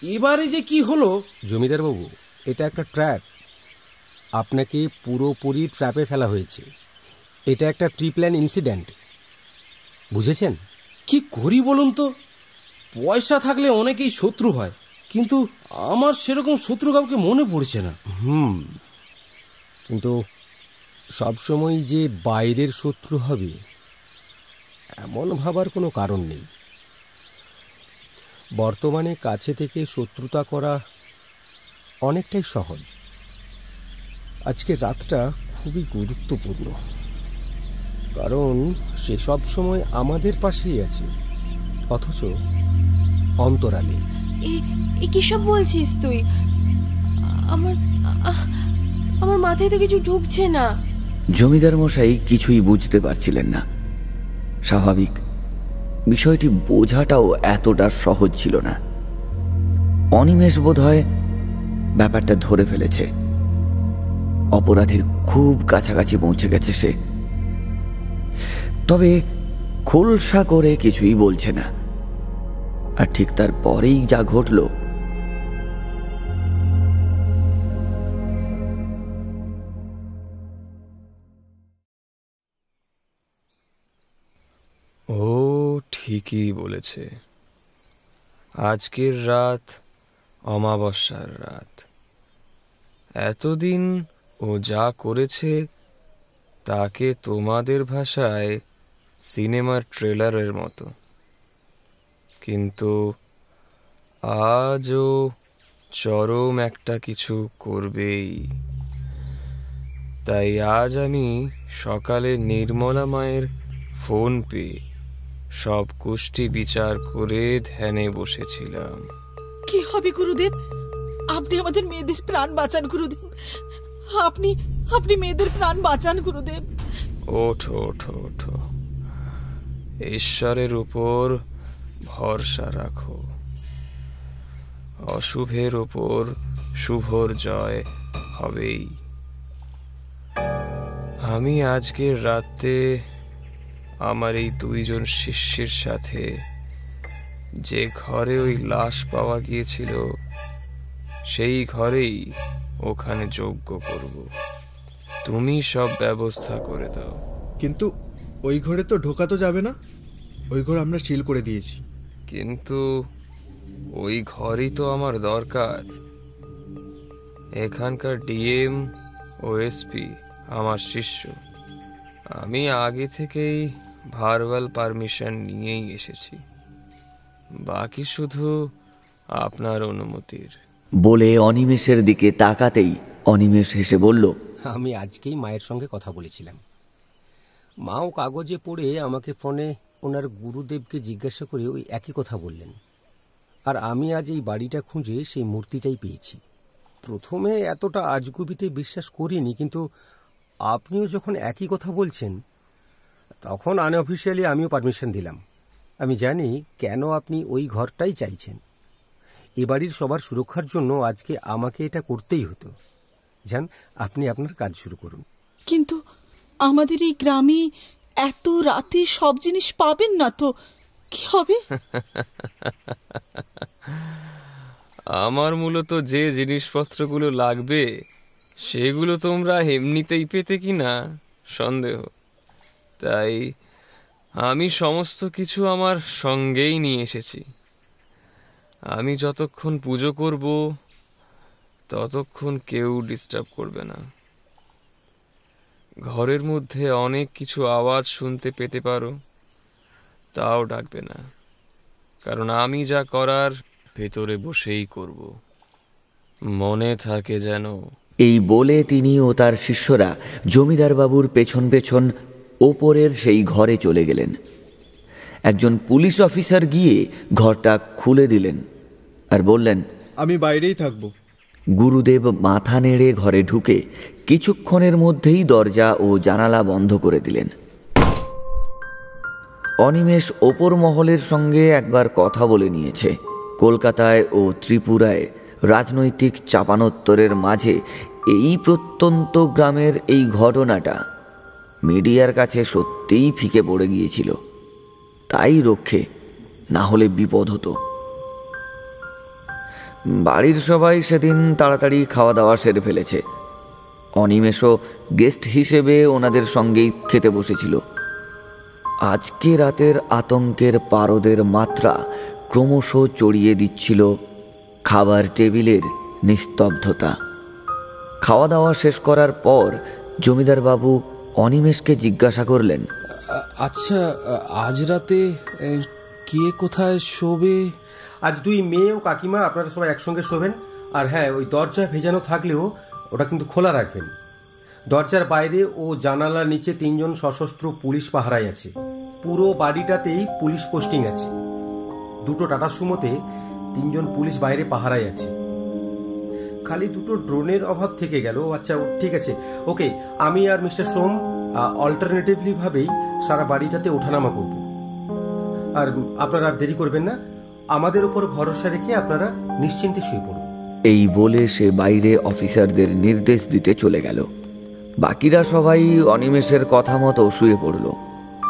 এবারে যে কি হলো? জমিদারবাবু এটা একটা ট্র্যাপ। আপনাকে পুরোপুরি ট্র্যাপে ফেলা হয়েছে। এটা একটা প্রি প্ল্যান ইনসিডেন্ট। বুঝেছেন? কি করি বলুন তো? পয়সা থাকলে অনেকেই শত্রু হয়, কিন্তু আমার সেরকম শত্রু কাউকে মনে পড়ছে না। হুম, কিন্তু সবসময় যে বাইরের শত্রু হবে, এমন ভাবার কোনো কারণ নেই। বর্তমানে কাছে থেকে শত্রুতা করা অনেকটাই সহজ। আজকে রাতটা খুবই গুরুত্বপূর্ণ, কারণ সে সব সময় আমাদের পাশেই আছে। অথচ অন্তরালে। এ কি সব বলছিস তুই? আমার আমার মাথায় তো কিছু ঢুকছে না। জমিদার মশাই কিছুই বুঝতে পারছিলেন না। স্বাভাবিক বিষয়টি বোঝাটাও এতটা সহজ ছিল না। অনিমেষ বোধ হয় ব্যাপারটা ধরে ফেলেছে। অপরাধীর খুব কাছাকাছি পৌঁছে গেছে সে। তবে খোলসা করে কিছুই বলছে না। আর ঠিক তার পরেই যা ঘটল, ও ঠিকই বলেছে। আজকের রাত অমাবস্যার রাত। এতদিন ও যা করেছে, তাকে তোমাদের ভাষায় সিনেমার ট্রেলারের মতো। কিন্তু আজও চরম একটা কিছু করবেই। তাই আজ আমি সকালে নির্মলা মায়ের ফোন পেয়ে সব কুষ্টি বিচার করে ধ্যানে বসেছিলাম। কি হবে গুরুদেব? আপনি আমাদের মেয়েদের প্রাণ বাঁচান গুরুদেব। আপনি আপনি মেয়েদের প্রাণ বাঁচান গুরুদেব। ওঠো ওঠো ওঠো। ঈশ্বরের উপর ভরসা রাখো। অশুভের উপর শুভর জয় হবেই। আমি আজকের রাতে আমার এই দুইজন শিষ্যের সাথে যে ঘরে ওই লাশ পাওয়া গিয়েছিল, সেই ঘরেই ওখানে যজ্ঞ করব। তুমি সব ব্যবস্থা করে দাও। কিন্তু ওই ঘরে তো ঢোকা তো যাবে না। ওই ঘর আমরা সিল করে দিয়েছি। কিন্তু ওই ঘরই তো আমার দরকার। এখানকার ডিএম ও এসপি আমার শিষ্য। আমি আগে থেকেই ভারওয়াল পারমিশন নিয়েই এসেছি। বাকি শুধু আপনার অনুমতির। বলে অনিমেষের দিকে তাকাতেই অনিমেষ হেসে বলল আমি আজকেই মায়ের সঙ্গে কথা বলেছিলাম। মাও কাগজে পড়ে আমাকে ফোনে ওনার গুরুদেবকে জিজ্ঞাসা করে ওই একই কথা বললেন। আর আমি আজ এই বাড়িটা খুঁজে সেই মূর্তিটাই পেয়েছি। প্রথমে এতটা আজগুবিতে বিশ্বাস করিনি, কিন্তু আপনিও যখন একই কথা বলছেন, তখন আনঅফিসিয়ালি আমিও পারমিশন দিলাম। আমি জানি কেন আপনি ওই ঘরটাই চাইছেন। এ বাড়ির সবার সুরক্ষার জন্য আজকে আমাকে এটা করতেই হতো। যান, আপনি আপনার কাজ শুরু করুন। কিন্তু আমাদের এই গ্রামে এত রাতে সব জিনিস পাবেন না তো। কি হবে? আমার মূলত যে জিনিসপত্রগুলো লাগবে, সেগুলো তোমরা এমনিতেই পেতে কি না সন্দেহ। তাই আমি সমস্ত কিছু আমার সঙ্গেই নিয়ে এসেছি। আমি যতক্ষণ পুজো করব, ততক্ষণ কেউ ডিস্টার্ব করবে না। ঘরের মধ্যে অনেক কিছু আওয়াজ শুনতে পেতে পারো তাও ডাকবে না। কারণ আমি যা করার ভেতরে বসেই করব। মনে থাকে যেন এই বলে তিনি ও তার শিষ্যরা জমিদার বাবুর পেছন পেছন ওপরের সেই ঘরে চলে গেলেন। একজন পুলিশ অফিসার গিয়ে ঘরটা খুলে দিলেন আর বললেন আমি বাইরেই থাকব। গুরুদেব মাথা নেড়ে ঘরে ঢুকে কিছুক্ষণের মধ্যেই দরজা ও জানালা বন্ধ করে দিলেন। অনিমেষ ওপর মহলের সঙ্গে একবার কথা বলে নিয়েছে। কলকাতায় ও ত্রিপুরায় রাজনৈতিক চাপানোত্তরের মাঝে এই প্রত্যন্ত গ্রামের এই ঘটনাটা মিডিয়ার কাছে সত্যিই ফিকে পড়ে গিয়েছিল। তাই রক্ষে না হলে বিপদ হতো। বাড়ির সবাই সেদিন তাড়াতাড়ি খাওয়া দাওয়া সেরে ফেলেছে। অনিমেষও গেস্ট হিসেবে ওনাদের সঙ্গেই খেতে বসেছিল। আজকে রাতের আতঙ্কের পারদের মাত্রা ক্রমশ চড়িয়ে দিচ্ছিল খাবার টেবিলের নিস্তব্ধতা। খাওয়া দাওয়া শেষ করার পর জমিদার বাবু অনিমেষকে জিজ্ঞাসা করলেন আচ্ছা আজ রাতে কে কোথায় শোবে? আজ দুই মেয়ে ও কাকিমা আপনারা সবাই একসঙ্গে শোবেন। আর হ্যাঁ ওই দরজা ভেজানো থাকলেও ওটা কিন্তু খোলা রাখবেন। দরজার বাইরে ও জানালার নিচে তিনজন সশস্ত্র পুলিশ পাহারায় আছে। পুরো বাড়িটাতেই পুলিশ পোস্টিং আছে। দুটো টাটা সুমোতে তিনজন পুলিশ বাইরে পাহারায় আছে। খালি দুটো ড্রোনের অভাব থেকে গেল। আচ্ছা ঠিক আছে। ওকে, আমি আর মিস্টার সোম অল্টারনেটিভলি ভাবেই সারা বাড়িটাতে ওঠানামা করব। আর আপনারা আর দেরি করবেন না। আমাদের উপর ভরসা রেখে আপনারা নিশ্চিন্তে শুয়ে পড়ুন। এই বলে সে বাইরে অফিসারদের নির্দেশ দিতে চলে গেল। বাকিরা সবাই অনিমেষের কথা মতো শুয়ে পড়ল।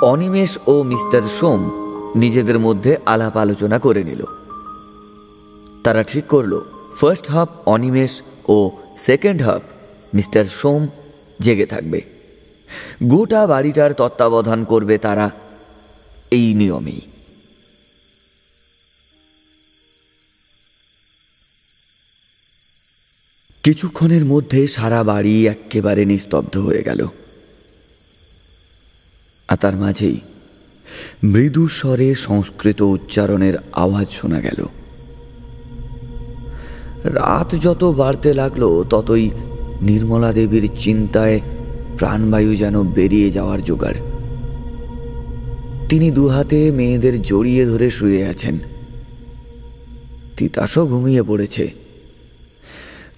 অনিমেষ ও মিস্টার সোম নিজেদের মধ্যে আলাপ আলোচনা করে নিল। তারা ঠিক করল, ফার্স্ট হাফ অনিমেষ ও সেকেন্ড হাফ মিস্টার সোম জেগে থাকবে। গোটা বাড়িটার তত্ত্বাবধান করবে তারা এই নিয়মেই। কিছুক্ষণের মধ্যে সারা বাড়ি একেবারে নিস্তব্ধ হয়ে গেল। আর তার মাঝেই মৃদু স্বরে সংস্কৃত উচ্চারণের আওয়াজ শোনা গেল। রাত যত বাড়তে লাগল, ততই নির্মলা দেবীর চিন্তায় প্রাণবায়ু যেন বেরিয়ে যাওয়ার জোগাড়। তিনি দুহাতে মেয়েদের জড়িয়ে ধরে শুয়ে আছেন। তিতাসও ঘুমিয়ে পড়েছে।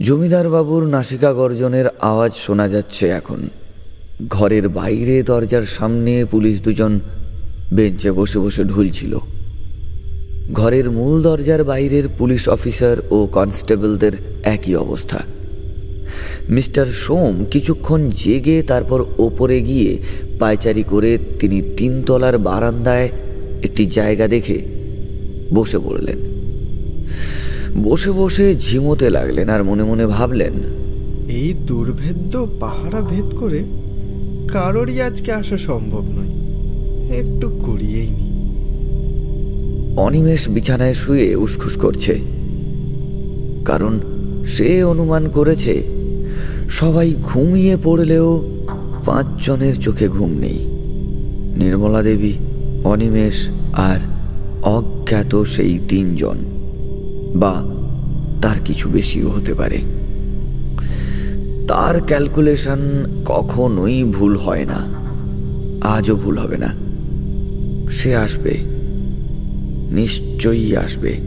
জমিদার বাবুর নাসিকা গর্জনের আওয়াজ শোনা যাচ্ছে এখন। ঘরের বাইরে দরজার সামনে পুলিশ দুজন বেঞ্চে বসে বসে ঢুলছিল। ঘরের মূল দরজার বাইরের পুলিশ অফিসার ও কনস্টেবলদের একই অবস্থা। মিস্টার সোম কিছুক্ষণ জেগে তারপর ওপরে গিয়ে পায়চারি করে তিনি তিনতলার বারান্দায় একটি জায়গা দেখে বসে পড়লেন। বসে বসে ঝিমোতে লাগলেন আর মনে মনে ভাবলেন এই দুর্ভেদ্য পাহারা ভেদ করে কারোরই আজকে আসা সম্ভব নয়। একটু করিয়েই নি। অনিমেষ বিছানায় শুয়ে উসখুস করছে। কারণ সে অনুমান করেছে সবাই ঘুমিয়ে পড়লেও পাঁচজনের চোখে ঘুম নেই। নির্মলা দেবী অনিমেষ আর অজ্ঞাত সেই তিনজন। বা তার কিছু বেশিও হতে পারে। তার ক্যালকুলেশন কখনোই ভুল হয় না। আজও ভুল হবে না। সে আসবে। নিশ্চয়ই আসবে।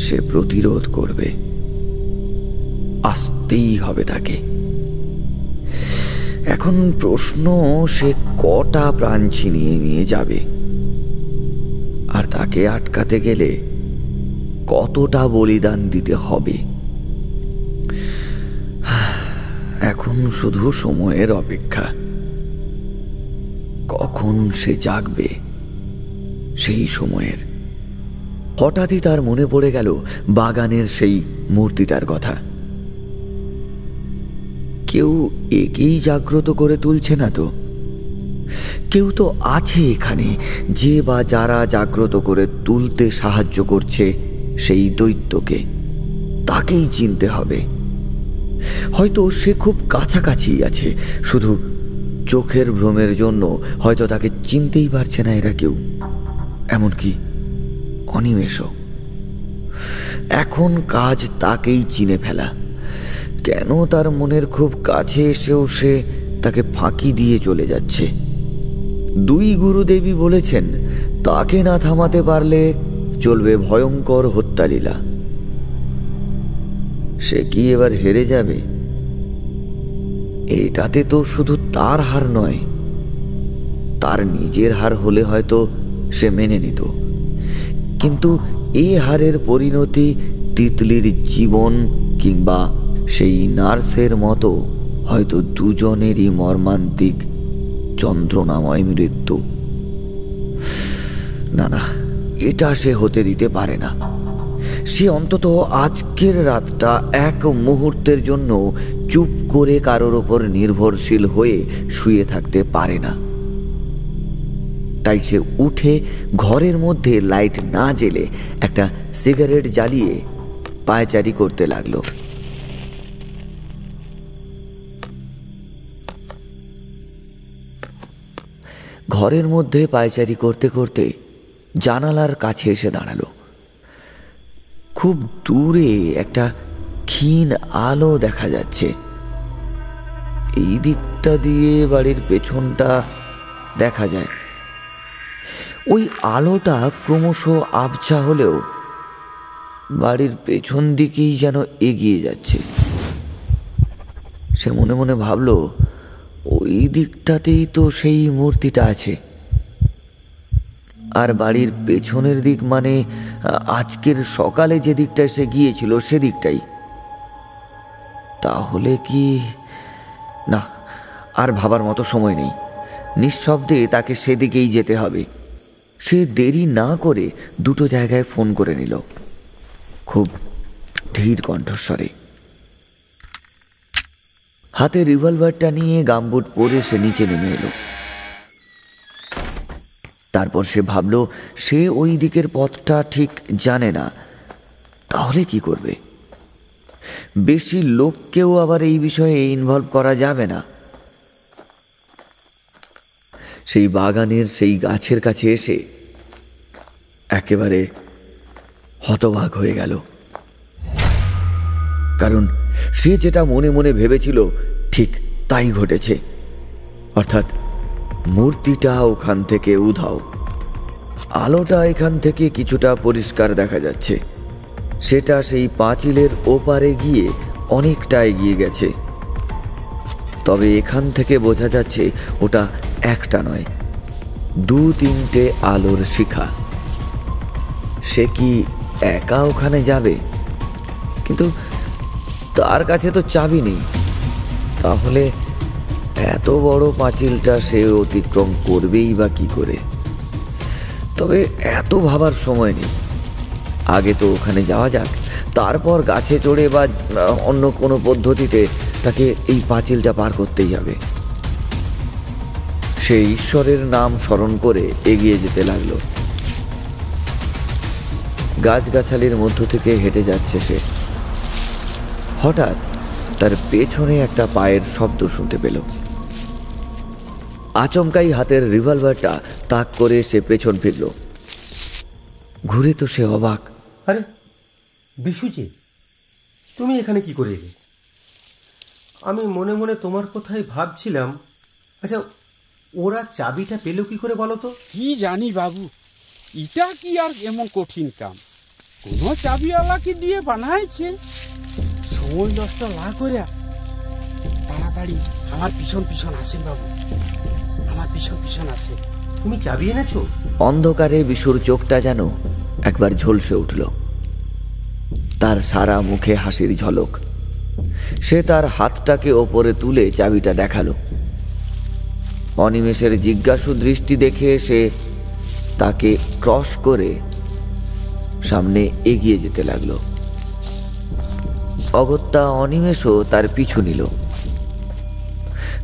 সে প্রতিরোধ করবে। আসতেই হবে তাকে। এখন প্রশ্ন, সে কটা প্রাণ ছিনিয়ে নিয়ে যাবে? আর তাকে আটকাতে গেলে কতটা বলিদান দিতে হবে। এখন শুধু সময়ের অপেক্ষা। কখন সে জাগবে, সেই সময়ের। হঠাৎই তার মনে পড়ে গেল বাগানের সেই মূর্তিটার কথা। কেউ একেই জাগ্রত করে তুলছে না তো। কেউ তো আছে এখানে, যে বা যারা জাগ্রত করে তুলতে সাহায্য করছে। সেই দৈত্যকে। তাকেই চিনতে হবে। হয়তো সে খুব কাছাকাছি আছে, শুধু চোখের ভ্রমের জন্য হয়তো তাকে চিনতেই পারছে না এরা কেউ। এমনকি অনিমেষও। এখন কাজ তাকেই চিনে ফেলা। কেন তার মনের খুব কাছে এসেও সে তাকে ফাঁকি দিয়ে চলে যাচ্ছে? দুই গুরুদেবী বলেছেন, তাকে না থামাতে পারলে চলবে ভয়ঙ্কর হত্যালীলা। সে কি এবার হেরে যাবে? এটাতে তো শুধু তার হার নয়, তার নিজের হার হলে হয়তো সে মেনে নিত। কিন্তু এই হারের পরিণতি তিতলির জীবন কিংবা সেই নার্সের মতো হয়তো দুজনেরই মর্মান্তিক যন্ত্রণাময় মৃত্যু। না না এটা সে হতে দিতে পারে না। সে অন্তত আজকের রাতটা এক মুহূর্তের জন্য চুপ করে কারোর ওপর নির্ভরশীল হয়ে শুয়ে থাকতে পারে না। তাই সে উঠে ঘরের মধ্যে লাইট না জেলে একটা সিগারেট জ্বালিয়ে পায়চারি করতে লাগল। ঘরের মধ্যে পায়চারি করতে করতে জানালার কাছে এসে দাঁড়াল। খুব দূরে একটা ক্ষীণ আলো দেখা যাচ্ছে। এই দিকটা দিয়ে বাড়ির পেছনটা দেখা যায়। ওই আলোটা ক্রমশ আবছা হলেও বাড়ির পেছন দিকেই যেন এগিয়ে যাচ্ছে। সে মনে মনে ভাবল, ওই দিকটাতেই তো সেই মূর্তিটা আছে। আর বাড়ির পেছনের দিক মানে আজকের সকালে যে দিকটায় সে গিয়েছিল সেদিকটাই তাহলে কি, না, আর ভাবার মতো সময় নেই। নিঃশব্দে তাকে সেদিকেই যেতে হবে। সে দেরি না করে দুটো জায়গায় ফোন করে নিল। খুব ধীর কণ্ঠস্বরে। হাতে রিভলভারটা নিয়ে গামবুট পরে সে নিচে নেমে এলো। তারপর সে ভাবল, সে ওই দিকের পথটা ঠিক জানে না। তাহলে কি করবে? বেশি লোককেও আবার এই বিষয়ে ইনভলভ করা যাবে না। সেই বাগানের সেই গাছের কাছে এসে একেবারে হতবাক হয়ে গেল। কারণ সে যেটা মনে মনে ভেবেছিল, ঠিক তাই ঘটেছে। অর্থাৎ মূর্তিটা ওখান থেকে উধাও। আলোটা এখান থেকে কিছুটা পরিষ্কার দেখা যাচ্ছে। সেটা সেই পাঁচিলের ওপারে গিয়ে অনেকটা এগিয়ে গেছে। তবে এখান থেকে বোঝা যাচ্ছে ওটা একটা নয়, দু তিনটে আলোর শিখা। সে কি একা ওখানে যাবে? কিন্তু তার কাছে তো চাবি নেই। তাহলে এত বড় পাঁচিলটা সে অতিক্রম করবেই বা কি করে? তবে এত ভাবার সময় নেই। আগে তো ওখানে যাওয়া যাক, তারপর গাছে চড়ে বা অন্য কোনো পদ্ধতিতে তাকে এই পাঁচিলটা পার করতেই হবে। সে ঈশ্বরের নাম স্মরণ করে এগিয়ে যেতে লাগল। গাছগাছালির মধ্য থেকে হেঁটে যাচ্ছে সে। হঠাৎ তার পেছনে একটা পায়ের শব্দ শুনতে পেল। আচমকাই হাতের রিভলভারটা তাক করে সে পেছন ফিরল। ঘুরে তো সে অবাক। আরে বিশুজি তুমি এখানে কি করে এলে? আমি মনে মনে তোমার কথাই ভাবছিলাম। আচ্ছা ওরা চাবিটা পেল কি করে বলো তো? কি জানি বাবু এটা কি আর এমন কঠিন কাম? কোনো চাবিওয়ালাকে দিয়ে বানাইছে? সময় নষ্ট না করে তাড়াতাড়ি আমার পিছন পিছন আসেন বাবু। আমার পিছন পিছন আসেন তুমি চাবি এনেছো? অন্ধকারে বিশুর চোখটা যেন একবার ঝলসে উঠল। তার সারা মুখে হাসির ঝলক। সে তার হাতটাকে ওপরে তুলে চাবিটা দেখাল। অনিমেষের জিজ্ঞাসু দৃষ্টি দেখে সে তাকে ক্রস করে সামনে এগিয়ে যেতে লাগল। অগত্যা অনিমেষও তার পিছু নিল।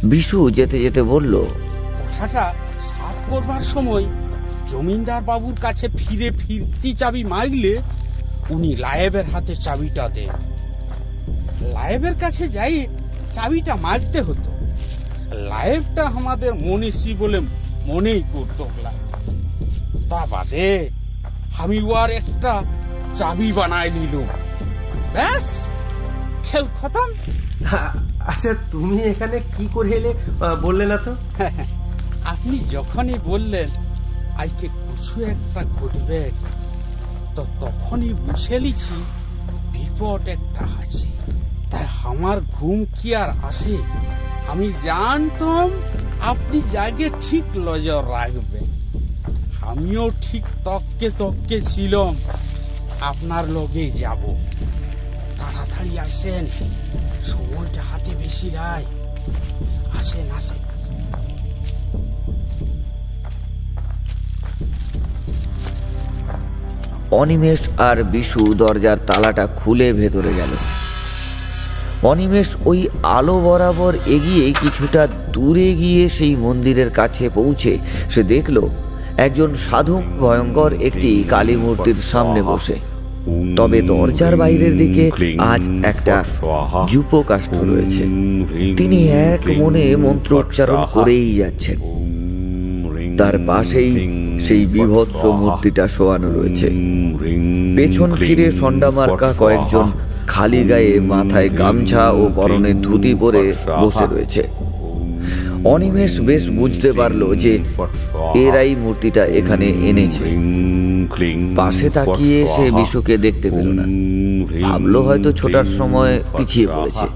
বিশু যেতে যেতে বলল কথাটা সাফ করবার সময় জমিদার বাবুর কাছে ফিরে ফিরতি চাবি মাগলে উনি লায়েবের হাতে চাবিটা দেন। লায়েবের কাছে যাই চাবিটা মাগতে হতো। লায়েবটা আমাদের মনীষী বলে মনেই করতো। তা বাদে আমি ওর একটা চাবি বানায় নিল ব্যাস খেল খতম। আচ্ছা তুমি এখানে কি করে এলে বললে না তো? আপনি যখনই বললেন, আজকে কিছু একটা ঘটবে, তো তখনই বুঝে লিছি বিপদ একটা আছে। তাই আমার ঘুম কি আর আসে? আমি জানতাম আপনি জাগে ঠিক নজর রাখবেন। আমিও ঠিক তককে তককে ছিলাম। আপনার লগে যাব। তাড়াতাড়ি আসেন। সময়টা হাতে বেশি রায় আসেন আসেন। অনিমেষ আর বিশু দরজার তালাটা খুলে ভেতরে গেল। অনিমেষ ওই আলো বরাবর এগিয়ে কিছুটা দূরে গিয়ে সেই মন্দিরের কাছে পৌঁছে সে দেখল, একজন সাধু ভয়ঙ্কর একটি কালী মূর্তির সামনে বসে। তবে দরজার বাইরের দিকে আজ একটা যুপকাষ্ঠ রয়েছে। তিনি এক মনে মন্ত্র উচ্চারণ করেই যাচ্ছেন। তার পাশেই সেই বিভৎস মূর্তিটা শোয়ানো রয়েছে। পেছন ফিরে সন্ডামার্কা কয়েকজন খালি গায়ে মাথায় গামছা ও পরনে ধুতি পরে বসে রয়েছে। অনিমেষ বেশ বুঝতে পারল যে এরাই মূর্তিটা এখানে এনেছে। পাশে তাকিয়ে সে বিশুকে দেখতে পেল না। ভাবলো হয়তো ছোটার সময় পিছিয়ে পড়েছে।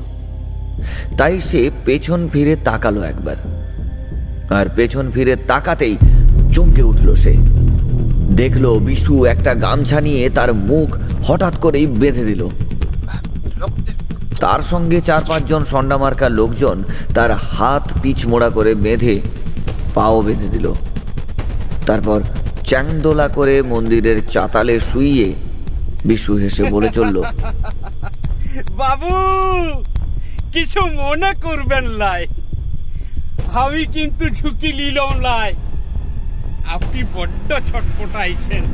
তাই সে পেছন ফিরে তাকালো একবার। আর পেছন ফিরে তাকাতেই চমকে উঠল সে। দেখল বিশু একটা গামছা নিয়ে তার মুখ হঠাৎ করেই বেঁধে দিল। তার সঙ্গে চার পাঁচজন সন্ডামার্কা লোকজন তার হাত পিছমোড়া করে বেঁধে পাও বেঁধে দিল। তারপর চ্যাংদোলা করে মন্দিরের চাতালে শুইয়ে বিশু হেসে বলে চলল, বাবু, কিছু মনে করবেন লাই। আমি কিন্তু ঝুঁকি নিলাম লাই। আপনি বড্ড ছটপটাইছেন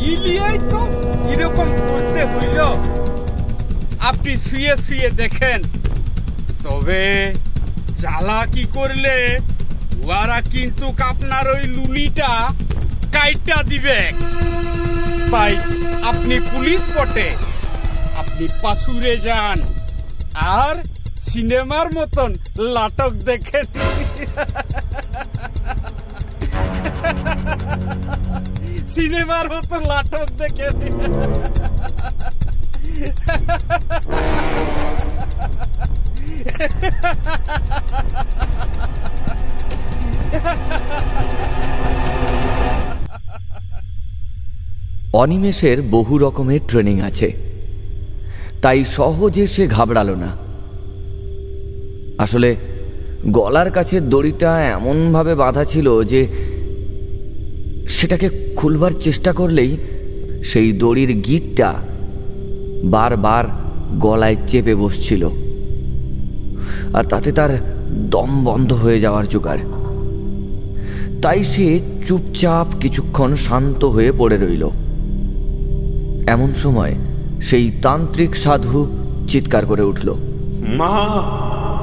ইলিয়াই তো এরকম করতে হইল। আপনি শুয়ে শুয়ে দেখেন। তবে জ্বালা কি করলে? ওরা কিন্তু আপনার ওই লুলিটা কাইটা দিবে। তাই আপনি পুলিশ বটে। আপনি পাশুরে যান। আর সিনেমার মতন নাটক দেখেন। সিনেমার মতন নাটক দেখে অনিমেষের বহু রকমের ট্রেনিং আছে। তাই সহজে সে ঘাবড়ালো না। আসলে গলার কাছে দড়িটা এমনভাবে বাঁধা ছিল যে সেটাকে খুলবার চেষ্টা করলেই সেই দড়ির গিটটা বারবার গলায় চেপে বসছিল। আর তাতে তার দম বন্ধ হয়ে যাওয়ার জোগাড়। তাই সে চুপচাপ কিছুক্ষণ শান্ত হয়ে পড়ে রইল। এমন সময় সেই তান্ত্রিক সাধু চিৎকার করে উঠল। মা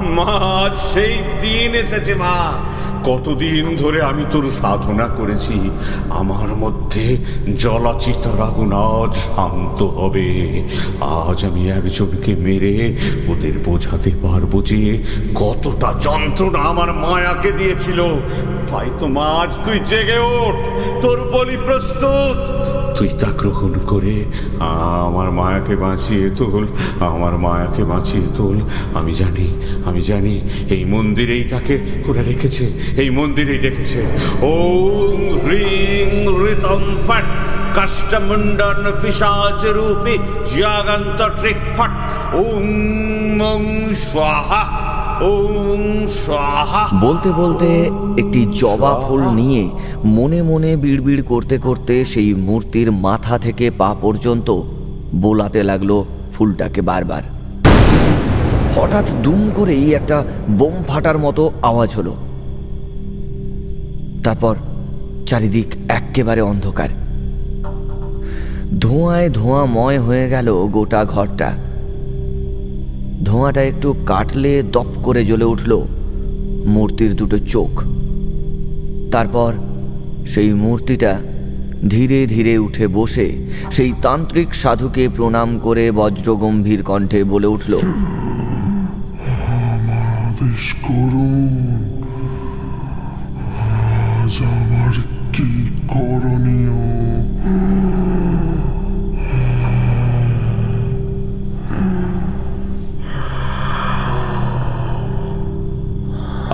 মা সেই দিন এসেছে মা। কতদিন ধরে আমি তোর সাধনা করেছি? আমার মধ্যে জলাচিত আগুন আজ শান্ত হবে। আজ আমি একজনকে মেরে ওদের বোঝাতে পারব যে কতটা যন্ত্রণা আমার মায়াকে দিয়েছিল। তাই তো মা, আজ তুই জেগে ওঠ। তোর বলি প্রস্তুত। তুই তা গ্রহণ করে আমার মায়াকে বাঁচিয়ে তোল, আমার মায়াকে বাঁচিয়ে তোল। আমি জানি আমি জানি, এই মন্দিরেই তাকে ওরা রেখেছে, এই মন্দিরেই রেখেছে। ওম হ্রিং ঋতম ফট কাষ্টমুন্ডন পিসাচ রূপে জাগন্ত ট্রিক ফট। ওম স্বাহা। বলতে বলতে একটি জবা ফুল নিয়ে মনে মনে বিড়বিড় করতে করতে সেই মূর্তির মাথা থেকে পা পর্যন্ত বোলাতে লাগল ফুলটাকে বারবার। হঠাৎ দুম করেই একটা বোম ফাটার মতো আওয়াজ হলো। তারপর চারিদিক এক্কেবারে অন্ধকার। ধোঁয়ায় ধোঁয়াময় হয়ে গেল গোটা ঘরটা। ধোঁয়াটা একটু কাটলে দপ করে জ্বলে উঠল মূর্তির দুটো চোখ। তারপর সেই মূর্তিটা ধীরে ধীরে উঠে বসে সেই তান্ত্রিক সাধুকে প্রণাম করে বজ্রগম্ভীর কণ্ঠে বলে উঠল করণীয়?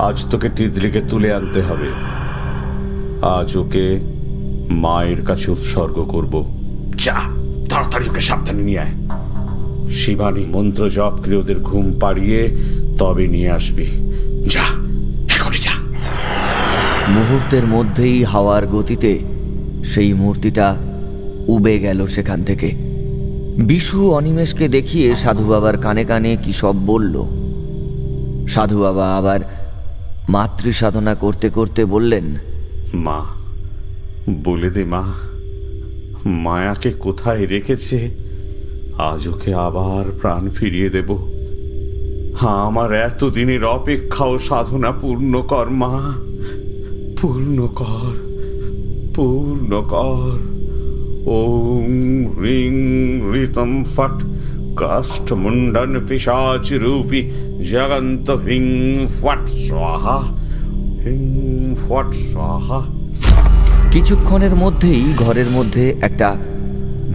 আজ তোকে তিতলিকে তুলে আনতে হবে। আজ ওকে মায়ের কাছে উৎসর্গ করব। যা তাড়াতাড়ি ওকে সাবধানে নিয়ে আয়। শিবানী মন্ত্র জপ করে ওদের ঘুম পাড়িয়ে তবে নিয়ে আসবি। যা এখনই যা। মুহূর্তের মধ্যেই হাওয়ার গতিতে সেই মূর্তিটা উবে গেল সেখান থেকে। বিশু অনিমেষকে দেখিয়ে সাধু বাবার কানে কানে কি সব বলল। সাধু বাবা আবার মাতৃ সাধনা করতে করতে বললেন, মা, বলে দে মা, মায়াকে কোথায় রেখেছে? আজ ওকে আবার প্রাণ ফিরিয়ে দেব। হ্যাঁ আমার এতদিনের অপেক্ষা ও সাধনা পূর্ণ কর, মা। পূর্ণ কর পূর্ণ কর। ওম রিং রিতম ফট। কাষ্ঠমুণ্ডন পিসাচ রূপী জগন্ত হিং ফট স্বাহা হিং ফট স্বাহা। কিছুক্ষণের মধ্যেই ঘরের মধ্যে একটা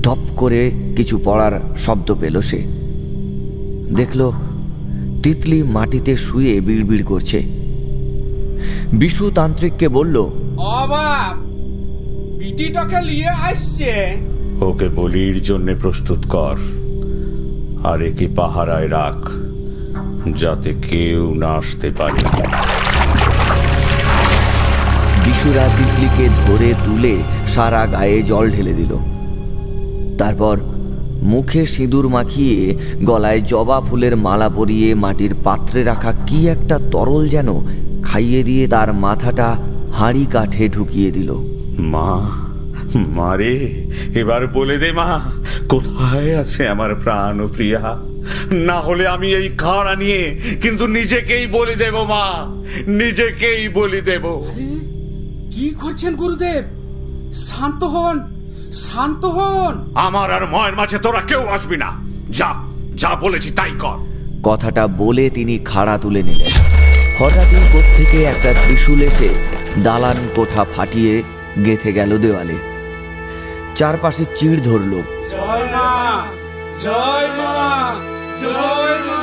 ধপ করে কিছু পড়ার শব্দ পেল সে। দেখল তিতলি মাটিতে শুয়ে বিড়বিড় করছে। বিশু তান্ত্রিককে বলল অবাব পিটিটাকে নিয়ে আসছে। ওকে বলির জন্য প্রস্তুত কর। আর একে পাহারায় রাখ যাতে কেউ না আসতে পারে। বিশুরা তিতলিকে ধরে তুলে সারা গায়ে জল ঢেলে দিল। তারপর মুখে সিঁদুর মাখিয়ে গলায় জবা ফুলের মালা পরিয়ে মাটির পাত্রে রাখা কি একটা তরল যেন খাইয়ে দিয়ে তার মাথাটা হাঁড়ি কাঠে ঢুকিয়ে দিল। মা মারে এবার বলে দে মা কোথায় আছে আমার প্রাণ ও প্রিয়া? না হলে আমি এই খাড়া নিয়ে কিন্তু নিজেকেই বলি দেব মা নিজেকেই বলি দেব। কি করছেন গুরুদেব? শান্ত হন শান্ত হন। আমার আর ময়ের মাঝে তোরা কেউ আসবি না। যা যা বলেছি তাই কর। কথাটা বলে তিনি খাড়া তুলে নিলেন। হঠাৎই থেকে একটা ত্রিশূল এসে দালান কোঠা ফাটিয়ে গেথে গেল দেওয়ালে। চারপাশে চিড় ধরল। জয় মা জয় মা জয় মা।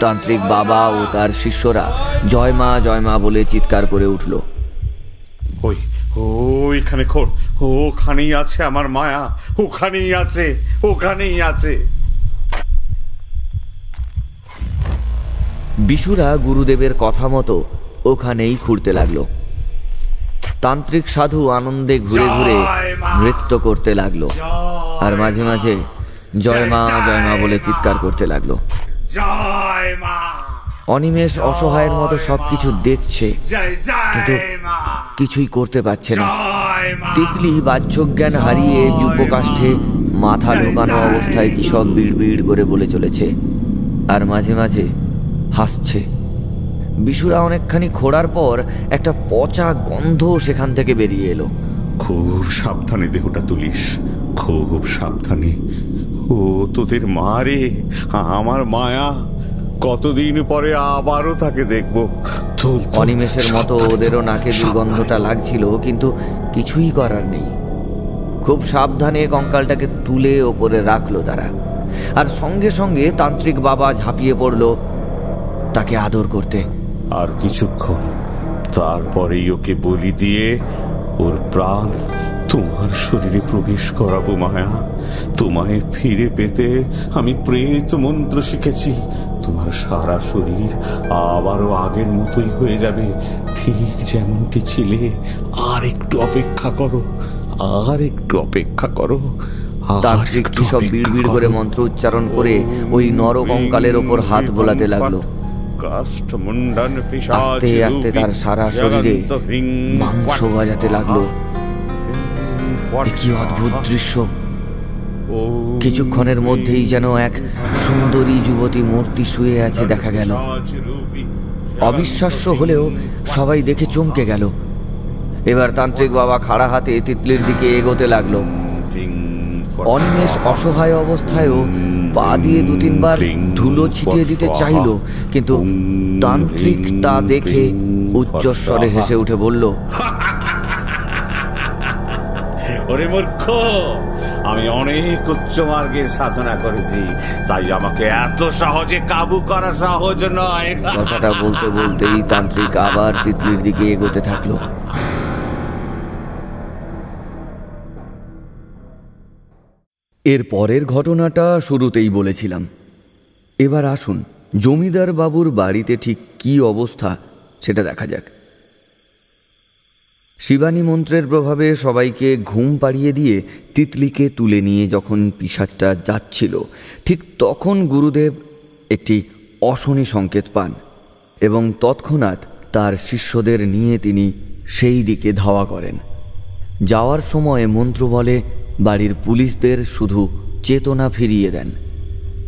তান্ত্রিক বাবা ও তার শিষ্যরা জয় মা জয় মা বলে চিৎকার করে উঠল। ওই ওইখানে খোর ওখানেই আছে আমার মায়া ওখানেই আছে ওখানেই আছে। বিশুরা গুরুদেবের কথা মতো ওখানেই খুঁড়তে লাগল। তান্ত্রিক সাধু আনন্দে ঘুরে ঘুরে নৃত্য করতে লাগল। আর মাঝে মাঝে জয় মা জয় মা বলে চিৎকার করতে লাগল। অনিমেষ অসহায়ের মতো সবকিছু দেখছে কিন্তু কিছুই করতে পারছে না। তিতলি বাহ্যজ্ঞান হারিয়ে যুপকাষ্ঠে মাথা ঢোকানো অবস্থায় কি সব বিড় করে বলে চলেছে। আর মাঝে মাঝে হাসছে। বিশুরা অনেকখানি খোঁড়ার পর একটা পচা গন্ধ সেখান থেকে বেরিয়ে এলো। খুব সাবধানে দেহটা তুলিস খুব সাবধানে। ও তোদের মা রে আমার মায়া কতদিন পরে আবারও তাকে দেখব। অনিমেষের মতো ওদেরও নাকে দুর্গন্ধটা। লাগছিল কিন্তু কিছুই করার নেই। খুব সাবধানে কঙ্কালটাকে তুলে ওপরে রাখল তারা। আর সঙ্গে সঙ্গে তান্ত্রিক বাবা ঝাঁপিয়ে পড়ল তাকে আদর করতে। আর কিছুক্ষণ তারপরেই ওকে বলি দিয়ে ওর প্রাণ তোমার শরীরে প্রবেশ করাবো মায়া। তোমায় ফিরে পেতে আমি প্রেত মন্ত্র শিখেছি। তোমার সারা শরীর আবারও আগের মতোই হয়ে যাবে। ঠিক যেমনটি ছিলে আর একটু অপেক্ষা করো আর একটু অপেক্ষা করো তান্ত্রিক একটু সব অপেক্ষা বিড় করে মন্ত্র উচ্চারণ করে ওই নর কঙ্কালের ওপর হাত বোলাতে লাগল। আস্তে আস্তে তার সারা শরীরে মাংস লাগল। কি অদ্ভুত দৃশ্য। কিছুক্ষণের মধ্যেই যেন এক সুন্দরী যুবতী মূর্তি শুয়ে আছে দেখা গেল। অবিশ্বাস্য হলেও সবাই দেখে চমকে গেল। এবার তান্ত্রিক বাবা খাড়া হাতে তিতলির দিকে এগোতে লাগল। অনিমেষ অসহায় অবস্থায়ও পা দিয়ে দু তিনবার ধুলো ছিটিয়ে দিতে চাইল কিন্তু তান্ত্রিক তা দেখে উচ্চস্বরে হেসে উঠে বলল ওরে মূর্খ আমি অনেক উচ্চ মার্গের সাধনা করেছি তাই আমাকে এত সহজে কাবু করা সহজ নয়। কথাটা বলতে বলতেই তান্ত্রিক আবার তিতলির দিকে এগোতে থাকল। এর পরের ঘটনাটা শুরুতেই বলেছিলাম। এবার আসুন, জমিদার বাবুর বাড়িতে ঠিক কি অবস্থা সেটা দেখা যাক। শিবানী মন্ত্রের প্রভাবে সবাইকে ঘুম পাড়িয়ে দিয়ে তিতলিকে তুলে নিয়ে যখন পিসাজটা যাচ্ছিল, ঠিক তখন গুরুদেব একটি অশনি সংকেত পান এবং তৎক্ষণাৎ তার শিষ্যদের নিয়ে তিনি সেই দিকে ধাওয়া করেন। যাওয়ার সময় মন্ত্র বলে বাড়ির পুলিশদের শুধু চেতনা ফিরিয়ে দেন।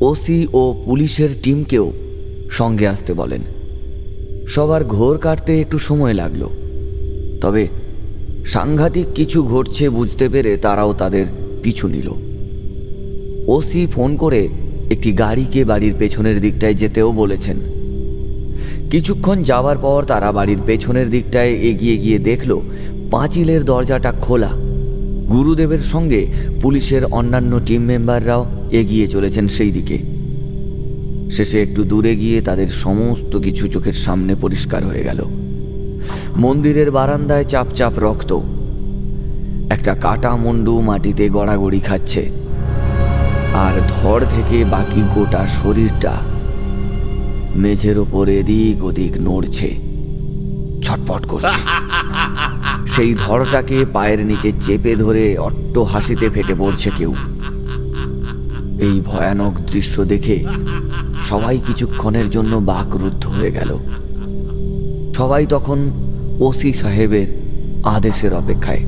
ওসি ও পুলিশের টিমকেও সঙ্গে আসতে বলেন। সবার ঘোর কাটতে একটু সময় লাগল। তবে সাংঘাতিক কিছু ঘটছে বুঝতে পেরে তারাও তাদের পিছু নিল। ওসি ফোন করে একটি গাড়িকে বাড়ির পেছনের দিকটায় যেতেও বলেছেন। কিছুক্ষণ যাওয়ার পর তারা বাড়ির পেছনের দিকটায় এগিয়ে গিয়ে দেখল পাঁচিলের দরজাটা খোলা। গুরুদেবের সঙ্গে পুলিশের অন্যান্য টিম মেম্বাররাও এগিয়ে চলেছেন সেই দিকে। শেষে একটু দূরে গিয়ে তাদের সমস্ত কিছু চোখের সামনে পরিষ্কার হয়ে গেল। মন্দিরের বারান্দায় চাপ চাপ রক্ত। একটা কাটা মুন্ডু মাটিতে গড়াগড়ি খাচ্ছে। আর ধর থেকে বাকি গোটা শরীরটা মেঝের ওপর এদিক ওদিক নড়ছে। ছটপট করছে। সেই ধরটাকে পায়ের নিচে চেপে ধরে অট্ট হাসিতে ফেটে পড়ছে কেউ। এই ভয়ানক দৃশ্য দেখে সবাই কিছুক্ষণের জন্য বাকরুদ্ধ হয়ে গেল। সবাই তখন ওসি সাহেবের আদেশের অপেক্ষায়।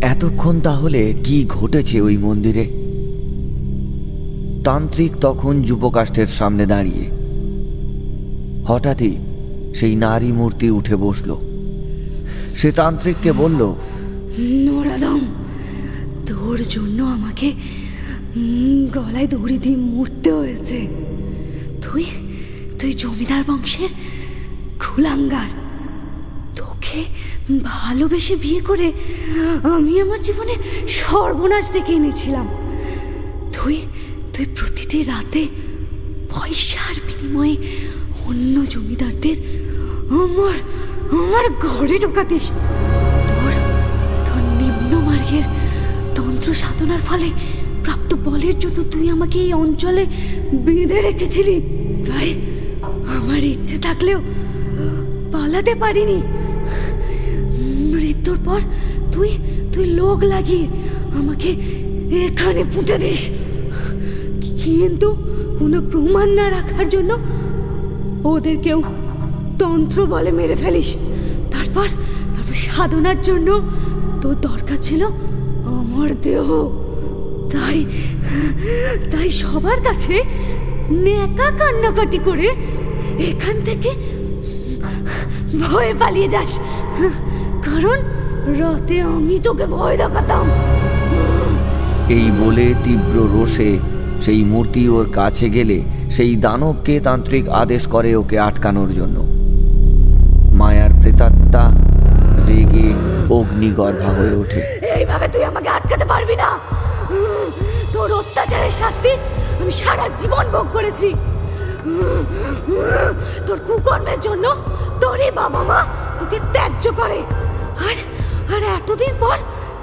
এতক্ষণ তাহলে কি ঘটেছে ওই মন্দিরে? তান্ত্রিক তখন যুবকাষ্ঠের সামনে দাঁড়িয়ে হঠাৎই সেই নারী মূর্তি উঠে বসল। সে তান্ত্রিককে বলল নোরাদম তোর জন্য আমাকে গলায় দড়ি দিয়ে মরতে হয়েছে। তুই তুই জমিদার বংশের খুলাঙ্গার। তোকে ভালোবেসে বিয়ে করে আমি আমার জীবনে সর্বনাশ ডেকে এনেছিলাম। তুই তুই প্রতিটি রাতে পয়সার বিনিময়ে অন্য জমিদারদের আমার আমার ঘরে ঢোকাতিস। তোর তোর নিম্ন মার্গের তন্ত্র সাধনার ফলে প্রাপ্ত বলের জন্য তুই আমাকে এই অঞ্চলে বেঁধে রেখেছিলি। তাই আমার ইচ্ছে থাকলেও পালাতে পারিনি। মৃত্যুর পর তুই তুই লোক লাগিয়ে আমাকে এখানে পুঁতে দিস। কিন্তু কোনো প্রমাণ না রাখার জন্য ওদেরকেও তন্ত্র বলে মেরে ফেলিস। তারপর তারপর সাধনার জন্য তোর দরকার ছিল আমার দেহ। তাই তাই সবার কাছে নেকা কান্নাকাটি করে এখান থেকে ভয়ে পালিয়ে যাস। কারণ রাতে আমি তোকে ভয় দেখাতাম। এই বলে তীব্র রোষে সেই মূর্তি ওর কাছে গেলে সেই দানবকে তান্ত্রিক আদেশ করে ওকে আটকানোর জন্য। প্রেতাত্মা রেগে অগ্নিগর্ভা হয়ে ওঠে। এইভাবে তুই আমাকে আটকাতে পারবি না। তোর অত্যাচারের শাস্তি আমি সারা জীবন ভোগ করেছি। তোর কুকর্মের জন্য তোরই বাবা মা তোকে ত্যায্য করে। আর আর এতদিন পর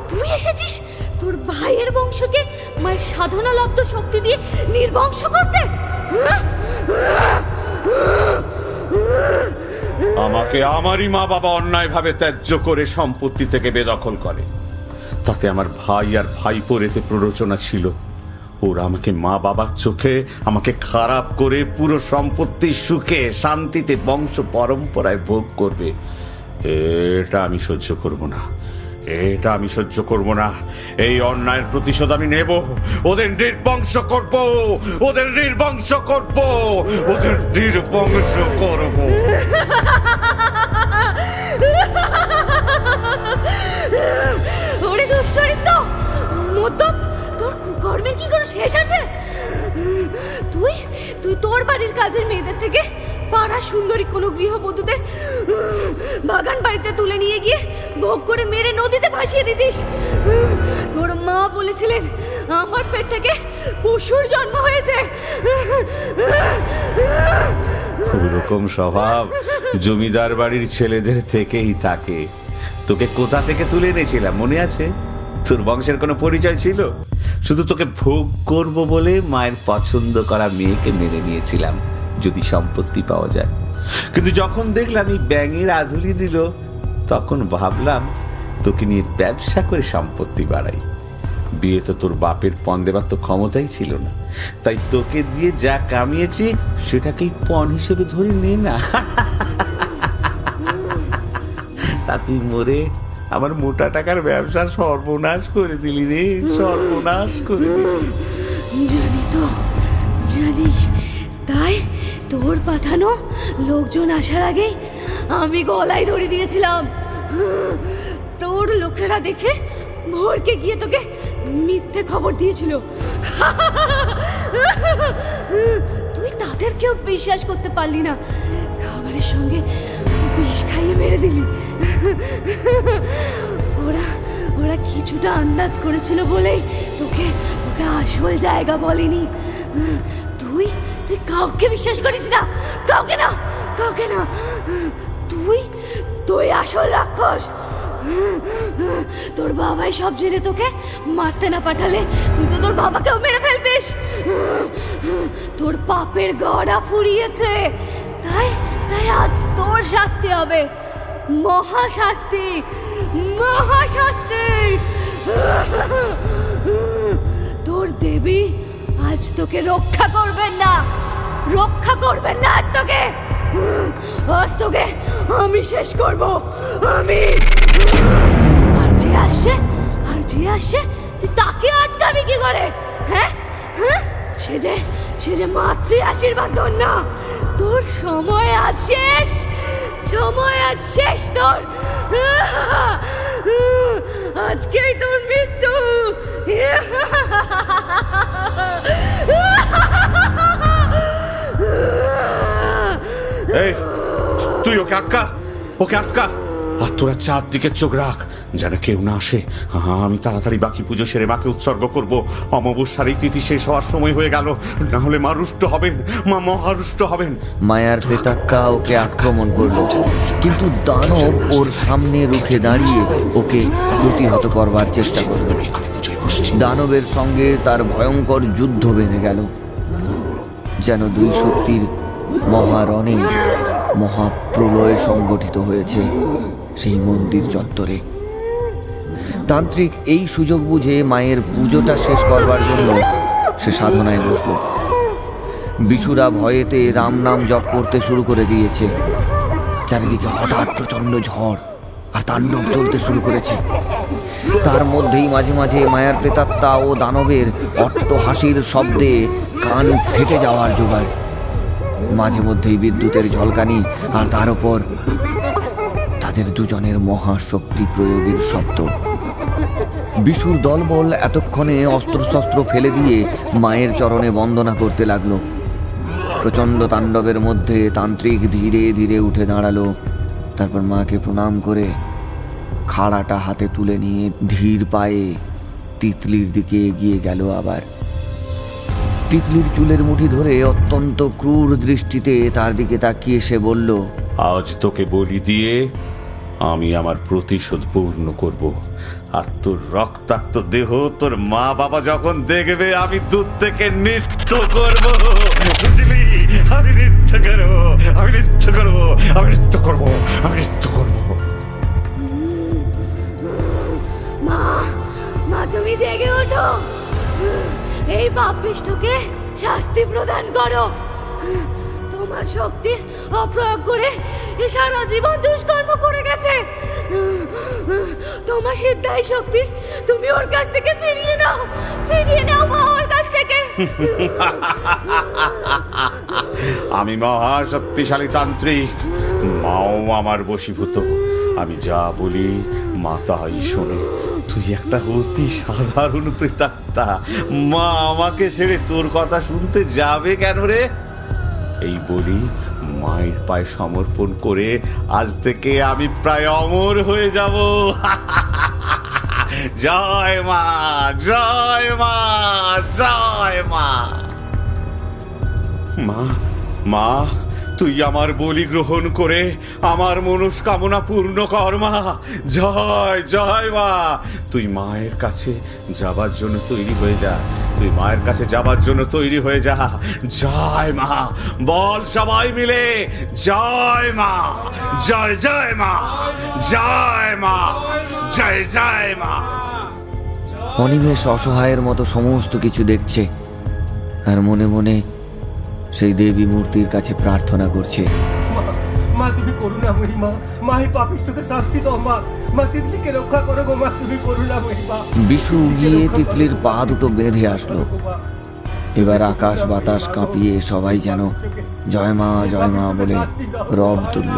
তুই এসেছিস তোর ভাইয়ের বংশকে মায়ের সাধনা লব্ধ শক্তি দিয়ে নির্বংশ করতে? আমাকে আমারই মা বাবা অন্যায়ভাবে ত্যায্য করে সম্পত্তি থেকে বেদখল করে। তাতে আমার ভাই আর ভাই পরেতে প্ররোচনা ছিল। ওরা আমাকে মা বাবার চোখে, আমাকে খারাপ করে পুরো সম্পত্তি সুখে, শান্তিতে বংশ পরম্পরায় ভোগ করবে। এটা আমি সহ্য করব না। এটা আমি সহ্য করব না। এই অন্যায়ের প্রতিশোধ আমি নেব। ওদের নির্বংশ করব। ওদের নির্বংশ করব। ওদের নির্বংশ করব। ওরে দুশ্চরিত্র! মদ্যপ, তোর কর্মের কি কোনো শেষ আছে? তুই তুই তোর বাড়ির কাজের মেয়েদের থেকে পাড়া সুন্দরী কোনো গৃহবধূদের বাগান বাড়িতে তুলে নিয়ে গিয়ে ভোগ করে মেরে নদীতে ভাসিয়ে দিতিস। তোর মা বলেছিলেন, আমার পেট থেকে পশুর জন্ম হয়েছে। ওরকম স্বভাব জমিদার বাড়ির ছেলেদের থেকেই থাকে। তোকে কোথা থেকে তুলে এনেছিলাম, মনে আছে? তোর বংশের কোনো পরিচয় ছিল? শুধু তোকে ভোগ করব বলে মায়ের পছন্দ করা মেয়েকে মেনে নিয়েছিলাম। যদি সম্পত্তি পাওয়া যায়। কিন্তু যখন দেখলাম এই ব্যাঙের আধুলি দিল, তখন ভাবলাম, তোকে নিয়ে ব্যবসা করে সম্পত্তি বাড়াই। বিয়ে তো তোর বাপের পণ দেবার তো ক্ষমতাই ছিল না। তাই তোকে দিয়ে যা কামিয়েছি, সেটাকেই পণ হিসেবে ধরে নে না। তা তুই মরে আমার মোটা টাকার ব্যবসা সর্বনাশ করে দিলি রে, সর্বনাশ করে দিলি। জানি তো, জানি, তাই তোর পাঠানো? লোকজন আসার আগেই আমি গলায় ধরে দিয়েছিলাম। তোর লোকেরা দেখে ভোরকে গিয়ে তোকে মিথ্যে খবর দিয়েছিল। তুই তাদেরকেও বিশ্বাস করতে পারলি না। খাবারের সঙ্গে বিষ খাইয়ে মেরে দিলি। ওরা ওরা কিছুটা আন্দাজ করেছিল বলেই তোকে তোকে আসল জায়গা বলেনি। তুই তুই কাউকে বিশ্বাস করিস না। কাউকে না কাউকে না। তুই তুই আসল রাক্ষস। তোর বাবাই সব জেনে তোকে মারতে না পাঠালে। তুই তো তোর বাবাকেও মেরে ফেলতিস। তোর পাপের গড়া ফুরিয়েছে। তাই তাই আজ তোর শাস্তি হবে। মহাশাস্তি মহাশাস্তি। তোর দেবী আজ তোকে রক্ষা করবেন না। রক্ষা করবেন না আজ তোকে। আজ তোকে আমি শেষ করব। আমি। আর যে আসছে, আর যে আসছে, তুই তাকে আটকাবি কি করে? হ্যাঁ? হ্যাঁ? সে যে সে যে মাতৃ আশীর্বাদ ধর না। তোর সময় আজ শেষ। সময় আজ শেষ তোর। আজকেই তোর মৃত্যু এই তুই ওকে আটকা ওকে আটকা আর তোরা চারদিকে চোখ রাখ, যেন কেউ না আসে। আমি তাড়াতাড়ি বাকি পুজো সেরে মাকে উৎসর্গ করব। অমাবস্যার এই তিথি শেষ হওয়ার সময় হয়ে গেল। না হলে মা রুষ্ট হবেন, মা মহারুষ্ট হবেন। মায়ার প্রেতাত্মা ওকে আক্রমণ করল। কিন্তু দানব ওর সামনে রুখে দাঁড়িয়ে ওকে প্রতিহত করবার চেষ্টা করল। দানবের সঙ্গে তার ভয়ঙ্কর যুদ্ধ বেঁধে গেল, যেন দুই শক্তির মহারণে মহাপ্রলয় সংগঠিত হয়েছে। সেই মন্দির চত্বরে। তান্ত্রিক এই সুযোগ বুঝে মায়ের পুজোটা শেষ করবার জন্য সে সাধনায় বসল। বিশুরা ভয়েতে রাম নাম জপ করতে শুরু করে দিয়েছে। চারিদিকে হঠাৎ প্রচণ্ড ঝড় আর তাণ্ডব চলতে শুরু করেছে। তার মধ্যেই মাঝে মাঝে মায়ার প্রেতাত্মা ও দানবের অট্ট হাসির শব্দে কান ফেটে যাওয়ার জোগাড় মাঝে মধ্যেই বিদ্যুতের ঝলকানি আর তার উপর তাদের দুজনের মহাশক্তি প্রয়োগের শব্দ। বিশুর দলবল এতক্ষণে অস্ত্রশস্ত্র ফেলে দিয়ে মায়ের চরণে বন্দনা করতে লাগল। প্রচণ্ড তাণ্ডবের মধ্যে তান্ত্রিক ধীরে ধীরে উঠে দাঁড়াল। তারপর মাকে প্রণাম করে খাড়াটা হাতে তুলে নিয়ে ধীর পায়ে তিতলির দিকে এগিয়ে গেল আবার। তিতলির চুলের মুঠি ধরে অত্যন্ত ক্রূর দৃষ্টিতে তার দিকে তাকিয়ে সে বলল, আজ তোকে বলি দিয়ে আমি আমার প্রতিশোধ পূর্ণ করব। আর তোর রক্তাক্ত দেহ তোর মা বাবা যখন দেখবে, আমি দূর থেকে নৃত্য করব। বুঝলি? আমি নৃত্য করব, আমি নৃত্য করব, আমি নৃত্য করব, আমি নৃত্য করব। মা মা, তুমি জেগে ওঠো। এই পাপিষ্ঠকে শাস্তি প্রদান করো। তোমার শক্তির অপ্রয়োগ করে এ সারা জীবন দুষ্কর্ম করে গেছে। তোমার সিদ্ধাই শক্তি, তুমি ওর কাছ থেকে ফিরিয়ে নাও। ফিরিয়ে নাও মা ওর কাছ থেকে। আমি মহা শক্তিশালী তান্ত্রিক। মাও আমার বশীভূত। আমি যা বলি, মা তাই শোনে। তুই একটা অতি সাধারণ প্রেতাত্মা। মা আমাকে ছেড়ে তোর কথা শুনতে যাবে কেন রে? এই বলি, মায়ের পায়ে সমর্পণ করে আজ থেকে আমি প্রায় অমর হয়ে যাব। জয় মা জয় মা জয় মা। মা মা, তুই আমার বলি গ্রহণ করে আমার মনস্কামনা পূর্ণ কর মা। জয় জয় মা। তুই মায়ের কাছে যাবার জন্য তৈরি হয়ে যা। তুই মায়ের কাছে যাবার জন্য তৈরি হয়ে যা। জয় মা। বল সবাই মিলে। জয় মা। জয় জয় মা। জয় মা। জয় জয় মা। অনিমেষ অসহায়ের মতো সমস্ত কিছু দেখছে। আর মনে মনে সেই দেবী মূর্তির কাছে প্রার্থনা করছে। মা তুমি করুণাময়ী মা মা এই পাপিষ্ঠকে শাস্তি দাও মা। মা তিতলিকে রক্ষা করো গো মা তুমি করুণাময়ী মা বিশু গিয়ে তিতলির পা দুটো বেঁধে আসলো। এবার আকাশ বাতাস কাঁপিয়ে সবাই যেন জয় মা জয় মা বলে রব তুলল।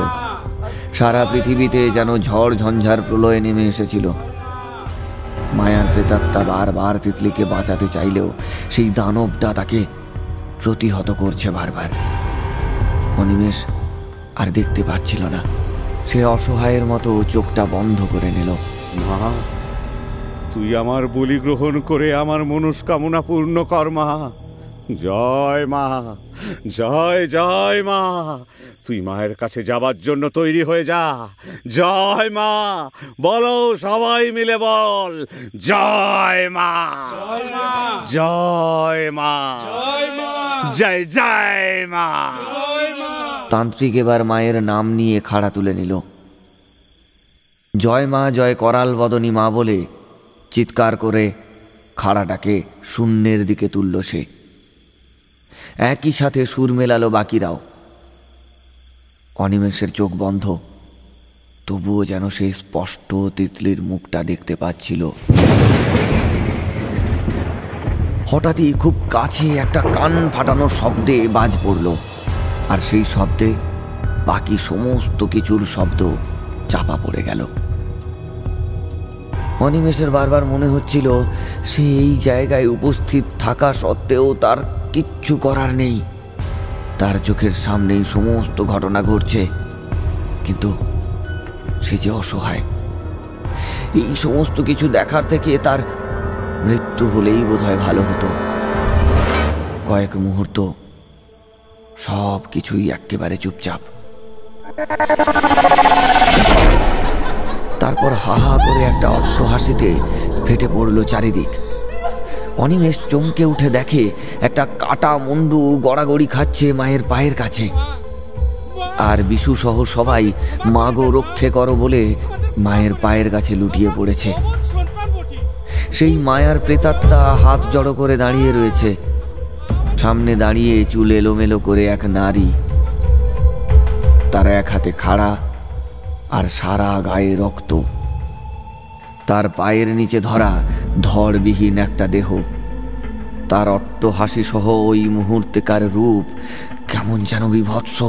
সারা পৃথিবীতে যেন ঝড় ঝঞ্ঝার প্রলয় নেমে এসেছিল। মায়ার প্রেতাত্মা বারবার তিতলিকে বাঁচাতে চাইলেও সেই দানবটা তাকে প্রতিহত করছে বারবার। অনিমেষ আর দেখতে পারছিল না। সে অসহায়ের মতো চোখটা বন্ধ করে নিল। মা তুই আমার বলি গ্রহণ করে আমার মনস্কামনা পূর্ণ কর মা। জয় মা। জয় জয় মা। তুই মায়ের কাছে যাবার জন্য তৈরি হয়ে যা। জয় মা। বলো সবাই মিলে বল। জয় মা। জয় মা। জয় জয় মা। তান্ত্রিক এবার মায়ের নাম নিয়ে খাড়া তুলে নিল। জয় মা, জয় করাল বদনী মা বলে চিৎকার করে খাড়াটাকে শূন্যের দিকে তুলল সে। একই সাথে সুর মেলালো বাকিরাও। অনিমেষের চোখ বন্ধ। তবুও যেন সে স্পষ্ট তিতলির মুখটা দেখতে পাচ্ছিল। হঠাৎই খুব কাছে একটা কান ফাটানো শব্দে বাজ পড়ল। আর সেই শব্দে বাকি সমস্ত কিছুর শব্দ চাপা পড়ে গেল। অনিমেষের বারবার মনে হচ্ছিল সে এই জায়গায় উপস্থিত থাকা সত্ত্বেও তার কিচ্ছু করার নেই। তার চোখের সামনেই সমস্ত ঘটনা ঘটছে, কিন্তু সে যে অসহায়। এই সমস্ত কিছু দেখার থেকে তার মৃত্যু হলেই বোধহয় ভালো হতো। কয়েক মুহূর্ত সব কিছুই একেবারে চুপচাপ। তারপর হা হা করে একটা অট্ট হাসিতে ফেটে পড়ল চারিদিক। অনিমেষ চমকে উঠে দেখে একটা কাটা মুন্ডু গড়াগড়ি খাচ্ছে মায়ের পায়ের কাছে। আর বিশু সহ সবাই, মাগো রক্ষে করো বলে মায়ের পায়ের কাছে লুটিয়ে পড়েছে। সেই মায়ার প্রেতাত্মা হাত জড়ো করে দাঁড়িয়ে রয়েছে। সামনে দাঁড়িয়ে চুল এলোমেলো করে এক নারী। তার এক হাতে খাড়া আর সারা গায়ে রক্ত। তার পায়ের নিচে ধরা ধড়বিহীন একটা দেহ। তার অট্ট হাসি সহ ওই মুহূর্তেকার রূপ কেমন যেন বিভৎস।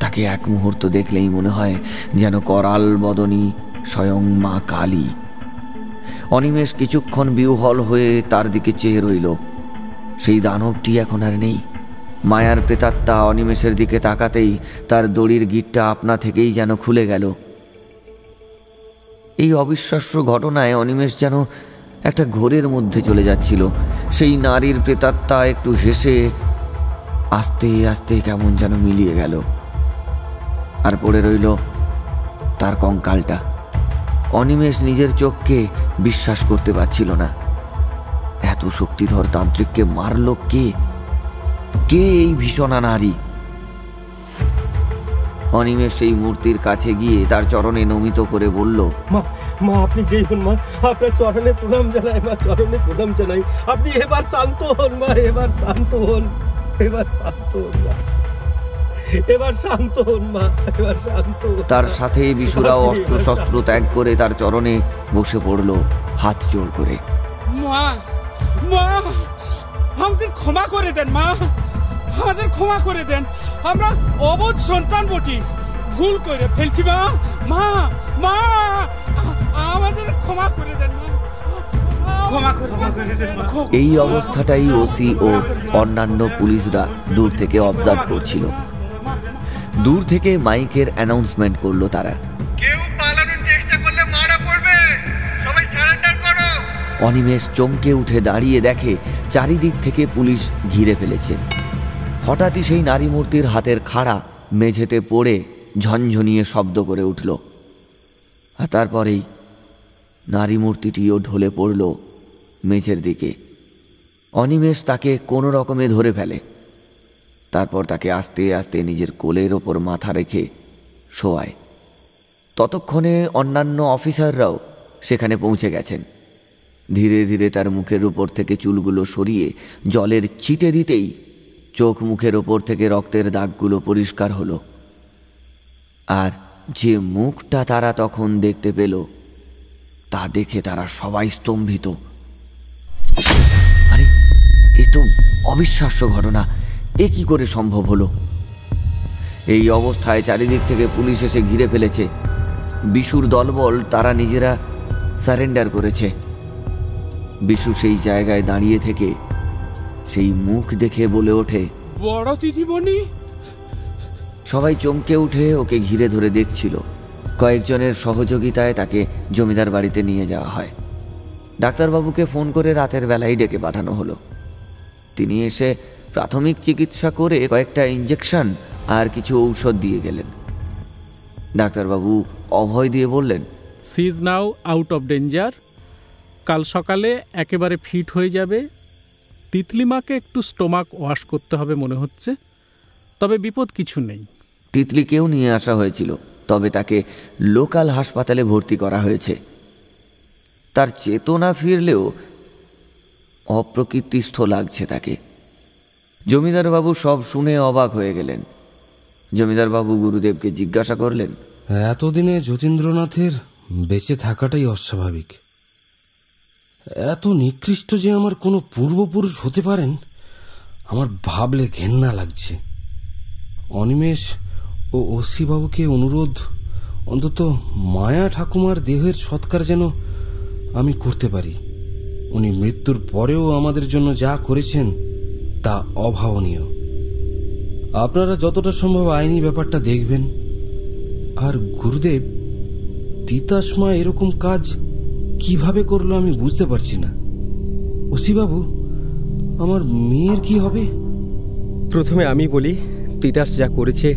তাকে এক মুহূর্ত দেখলেই মনে হয় যেন করাল বদনী স্বয়ং মা কালী। অনিমেষ কিছুক্ষণ বিহল হয়ে তার দিকে চেয়ে রইল। সেই দানবটি এখন আর নেই। মায়ার প্রেতাত্মা অনিমেষের দিকে তাকাতেই তার দড়ির গিটটা আপনা থেকেই যেন খুলে গেল। এই অবিশ্বাস্য ঘটনায় অনিমেষ যেন একটা ঘোরের মধ্যে চলে যাচ্ছিল। সেই নারীর প্রেতাত্মা একটু হেসে আস্তে আস্তে কেমন যেন মিলিয়ে গেল। আর পড়ে রইল তার কঙ্কালটা। অনিমেষ নিজের চোখকে বিশ্বাস করতে পারছিল না। এত শক্তিধর তান্ত্রিককে মারল কে? কে এই ভীষণা নারী অনিমেষ সেই মূর্তির কাছে গিয়ে তার চরণে নমিত করে বলল মা মা আপনি যেই হন মা আপনার চরণে প্রণাম জানাই মা চরণে প্রণাম জানাই। আপনি এবার শান্ত হন মা এবার শান্ত হন এবার শান্ত হন মা। এবার শান্ত হন মা এবার শান্ত তার সাথে বিশুরাও অস্ত্র শস্ত্র ত্যাগ করে তার চরণে বসে পড়ল হাত জোড় করে। মা মা আমাদের ক্ষমা করে দেন মা। আমাদের ক্ষমা করে দেন। আমরা অবোধ সন্তান বটি। ভুল করে ফেলছি মা। মা মা আমাদের ক্ষমা করে দেন মা। এই অবস্থাটাই ওসি ও অন্যান্য পুলিশরা দূর থেকে অবজার্ভ করছিল। দূর থেকে মাইকের অ্যানাউন্সমেন্ট করল তারা। কেউ অনিমেষ চমকে উঠে দাঁড়িয়ে দেখে, চারিদিক থেকে পুলিশ ঘিরে ফেলেছে। হঠাৎই সেই নারী মূর্তির হাতের খাড়া মেঝেতে পড়ে ঝনঝনিয়ে শব্দ করে উঠল। আর তারপরেই নারী মূর্তিটিও ঢলে পড়ল মেঝের দিকে। অনিমেষ তাকে কোনো রকমে ধরে ফেলে। তারপর তাকে আস্তে আস্তে নিজের কোলের ওপর মাথা রেখে শোয়ায়। ততক্ষণে অন্যান্য অফিসাররাও সেখানে পৌঁছে গেছেন। ধীরে ধীরে তার মুখের উপর থেকে চুলগুলো সরিয়ে জলের ছিটে দিতেই চোখ মুখের ওপর থেকে রক্তের দাগগুলো পরিষ্কার হলো। আর যে মুখটা তারা তখন দেখতে পেল, তা দেখে তারা সবাই স্তম্ভিত। আরে, এ তো অবিশ্বাস্য ঘটনা। এ কি করে সম্ভব হলো? এই অবস্থায় চারিদিক থেকে পুলিশ এসে ঘিরে ফেলেছে। বিশুর দলবল তারা নিজেরা সারেন্ডার করেছে। বিশু সেই জায়গায় দাঁড়িয়ে থেকে সেই মুখ দেখে বলে ওঠে বড় দিদিমণি সবাই চমকে উঠে ওকে ঘিরে ধরে দেখছিল। কয়েকজনের সহযোগিতায় তাকে জমিদার বাড়িতে নিয়ে যাওয়া হয়। ডাক্তারবাবুকে ফোন করে রাতের বেলায় ডেকে পাঠানো হলো। তিনি এসে প্রাথমিক চিকিৎসা করে কয়েকটা ইঞ্জেকশন আর কিছু ঔষধ দিয়ে গেলেন। ডাক্তারবাবু অভয় দিয়ে বললেন she is now out of danger কাল সকালে একেবারে ফিট হয়ে যাবে। তিতলিমাকে একটু স্টোমাক ওয়াশ করতে হবে মনে হচ্ছে। তবে বিপদ কিছু নেই। তিতলিকেও নিয়ে আসা হয়েছিল তবে তাকে লোকাল হাসপাতালে ভর্তি করা হয়েছে। তার চেতনা ফিরলেও অপ্রকৃতিস্থ লাগছে তাকে। জমিদারবাবু সব শুনে অবাক হয়ে গেলেন। জমিদারবাবু গুরুদেবকে জিজ্ঞাসা করলেন এতদিনে যতীন্দ্রনাথের বেঁচে থাকাটাই অস্বাভাবিক। এত নিকৃষ্ট যে আমার কোনো পূর্বপুরুষ হতে পারেন? আমার ভাবলে ঘেন্না লাগছে। অনিমেষ ও অসিবাবুকে অনুরোধ, অন্তত মায়া ঠাকুমার দেহের সৎকার যেন আমি করতে পারি। উনি মৃত্যুর পরেও আমাদের জন্য যা করেছেন, তা অভাবনীয়। আপনারা যতটা সম্ভব আইনি ব্যাপারটা দেখবেন। আর গুরুদেব, তিতাসমা এরকম কাজ কীভাবে করল আমি বুঝতে পারছি না। ওসিবাবু, আমার মেয়ের কি হবে? প্রথমে আমি বলি, তিতাস যা করেছে,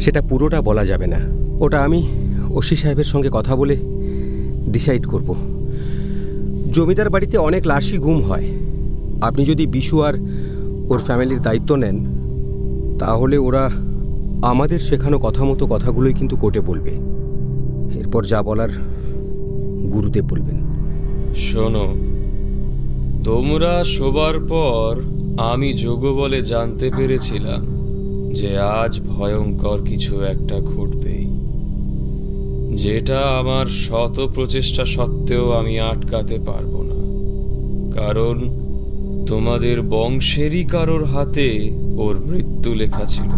সেটা পুরোটা বলা যাবে না। ওটা আমি ওসি সাহেবের সঙ্গে কথা বলে ডিসাইড করব। জমিদার বাড়িতে অনেক লাশই গুম হয়। আপনি যদি বিশু আর ওর ফ্যামিলির দায়িত্ব নেন, তাহলে ওরা আমাদের শেখানো কথা মতো কথাগুলোই কিন্তু কোর্টে বলবে। এরপর যা বলার গুরুদেব বলবেন। শোনো, তোমরা শোবার পর আমি যোগ বলে জানতে পেরেছিলাম যে আজ ভয়ঙ্কর কিছু একটা ঘটবেই যেটা আমার শত প্রচেষ্টা সত্ত্বেও আমি আটকাতে পারব না। কারণ তোমাদের বংশেরই কারোর হাতে ওর মৃত্যু লেখা ছিল,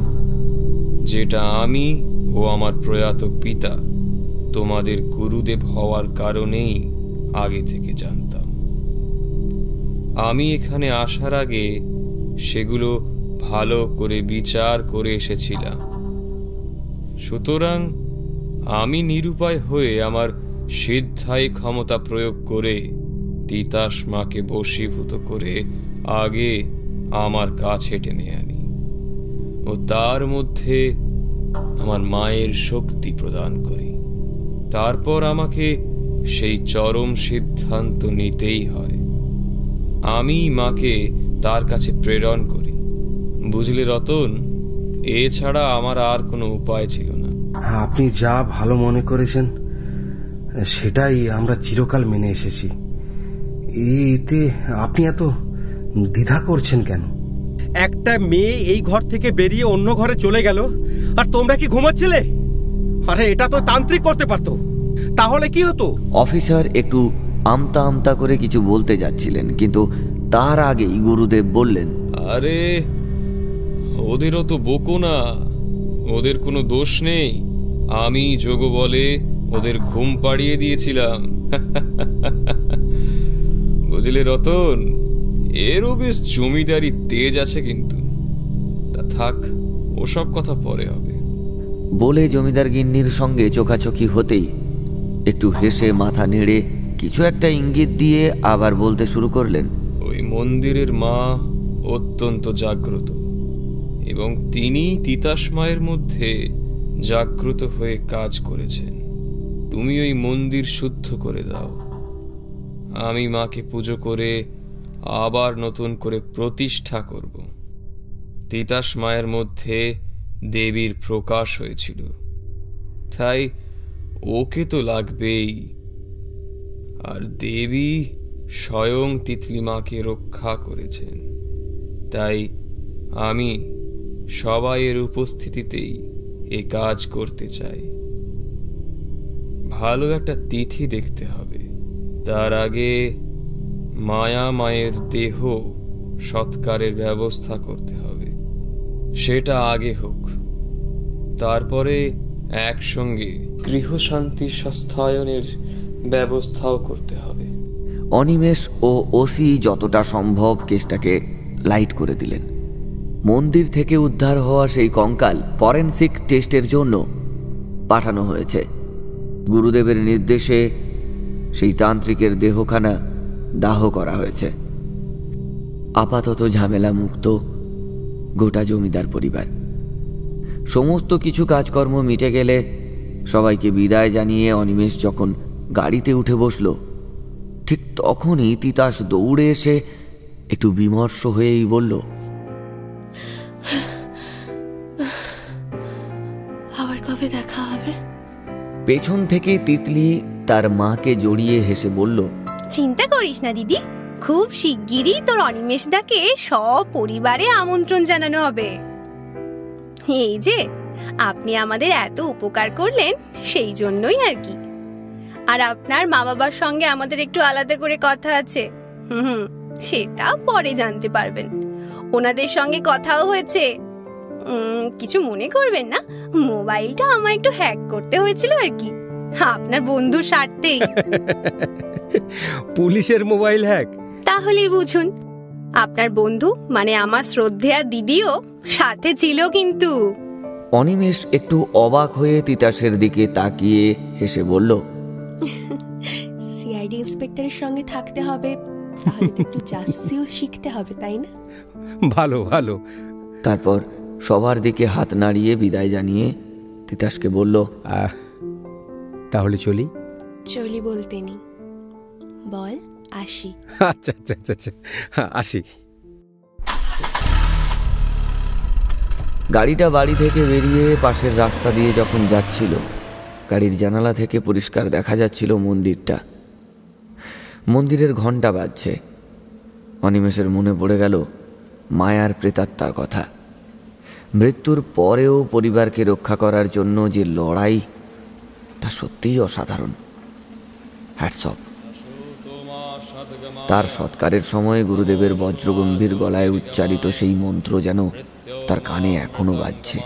যেটা আমি ও আমার প্রয়াত পিতা তোমাদের গুরুদেব হওয়ার কারণেই আগে থেকে জানতাম। আমি এখানে আসার আগে সেগুলো ভালো করে বিচার করে এসেছিলাম। সুতরাং আমি নিরুপায় হয়ে আমার সিদ্ধাই ক্ষমতা প্রয়োগ করে তিতাস মাকে বশীভূত করে আগে আমার কাছে টেনে আনি ও তার মধ্যে আমার মায়ের শক্তি প্রদান করি। তারপর আমাকে সেই চরম সিদ্ধান্ত নিতেই হয়। আমি মাকে তার কাছে প্রেরণ করি। বুঝলে রতন এছাড়া আমার আর কোনো উপায় ছিল না। আপনি যা ভালো মনে করেছেন সেটাই আমরা চিরকাল মেনে এসেছি। এতে আপনি এত দ্বিধা করছেন কেন? একটা মেয়ে এই ঘর থেকে বেরিয়ে অন্য ঘরে চলে গেল আর তোমরা কি ঘুমাচ্ছিলে? আরে এটা তো তান্ত্রিক করতে পারতো। তাহলে কি হতো? অফিসার একটু আমতা আমতা করে কিছু বলতে যাচ্ছিলেন কিন্তু তার আগেই গুরুদেব বললেন আরে ওদেরও তো বকো না ওদের কোনো দোষ নেই। আমি যোগ বলে ওদের ঘুম পাড়িয়ে দিয়েছিলাম। বুঝলে রতন এরও বেশ জমিদারি তেজ আছে কিন্তু। তা থাক ওসব কথা পরে হবে। বলে জমিদার গিন্নির সঙ্গে চোখাচোখি হতেই একটু হেসে মাথা নেড়ে কিছু একটা ইঙ্গিত দিয়ে আবার বলতে শুরু করলেন। ওই মন্দিরের মা অত্যন্ত জাগ্রত এবং তিনি তিতাস মায়ের মধ্যে জাগ্রত হয়ে কাজ করেছেন। তুমি ওই মন্দির শুদ্ধ করে দাও। আমি মাকে পুজো করে আবার নতুন করে প্রতিষ্ঠা করব। তিতাস মায়ের মধ্যে দেবীর প্রকাশ হয়েছিল। তাই ওকে তো লাগবেই। আর দেবী স্বয়ং তিতলিমাকে রক্ষা করেছেন। তাই আমি সবাইয়ের উপস্থিতিতেই এ কাজ করতে চাই। ভালো একটা তিথি দেখতে হবে। তার আগে মায়া মায়ের দেহ সৎকারের ব্যবস্থা করতে হবে। সেটা আগে হোক। তারপরে একসঙ্গে গৃহশান্তি সস্থায়নের ব্যবস্থাও করতে হবে। অনিমেষ ও ওসি যতটা সম্ভব কেসটাকে লাইট করে দিলেন। মন্দির থেকে উদ্ধার হওয়া সেই কঙ্কাল ফরেন্সিক টেস্টের জন্য পাঠানো হয়েছে। গুরুদেবের নির্দেশে সেই তান্ত্রিকের দেহখানা দাহ করা হয়েছে। আপাতত ঝামেলা মুক্ত গোটা জমিদার পরিবার। সমস্ত কিছু কাজকর্ম মিটে গেলে সবাইকে বিদায় জানিয়ে অনিমেষ যখন গাড়িতে উঠে বসল ঠিক তখনই তিতাস দৌড়ে এসে একটু বিমর্ষ হয়েই বলল আবার কবে দেখা হবে? পেছন থেকে তিতলি তার মাকে জড়িয়ে হেসে বলল চিন্তা করিস না দিদি খুব শিগগিরই তোর অনিমেষ দাকে সব পরিবারে আমন্ত্রণ জানানো হবে। এই যে আপনি আমাদের এত উপকার করলেন সেই জন্যই আর কি। আর আপনার মা বাবার সঙ্গে আমাদের একটু আলাদা করে কথা আছে। হুম সেটা পরে জানতে পারবেন। ওনাদের সঙ্গে কথাও হয়েছে। কিছু মনে করবেন না মোবাইলটা আমায় একটু হ্যাক করতে হয়েছিল আর কি। আপনার বন্ধু স্বার্থেই। পুলিশের মোবাইল হ্যাক? তাহলেই বুঝুন। আপনার বন্ধু মানে আমার শ্রদ্ধেয়া দিদিও সাথে ছিল কিন্তু। অনিমেষ একটু অবাক হয়ে তিতাসের দিকে তাকিয়ে হেসে বলল সিআইডি ইন্সপেক্টরের সঙ্গে থাকতে হবে তাহলে তো একটু জাসুসিও শিখতে হবে তাই না? ভালো ভালো। তারপর সবার দিকে হাত নাড়িয়ে বিদায় জানিয়ে তিতাসকে বলল তাহলে চলি। চলি বলতে নি বল। আসি। আচ্ছা আচ্ছা আচ্ছা আচ্ছা। হ্যাঁ, আসি। গাড়িটা বাড়ি থেকে বেরিয়ে পাশের রাস্তা দিয়ে যখন যাচ্ছিল গাড়ির জানালা থেকে পরিষ্কার দেখা যাচ্ছিল মন্দিরটা। মন্দিরের ঘণ্টা বাজছে। অনিমেষের মনে পড়ে গেল মায়ার প্রেতাত্মার কথা। মৃত্যুর পরেও পরিবারকে রক্ষা করার জন্য যে লড়াই তা সত্যিই অসাধারণ। হ্যাটসঅপ তার সৎকারের সময় গুরুদেবের বজ্রগম্ভীর গলায় উচ্চারিত সেই মন্ত্র যেন তার কানে এখনও বাজছে।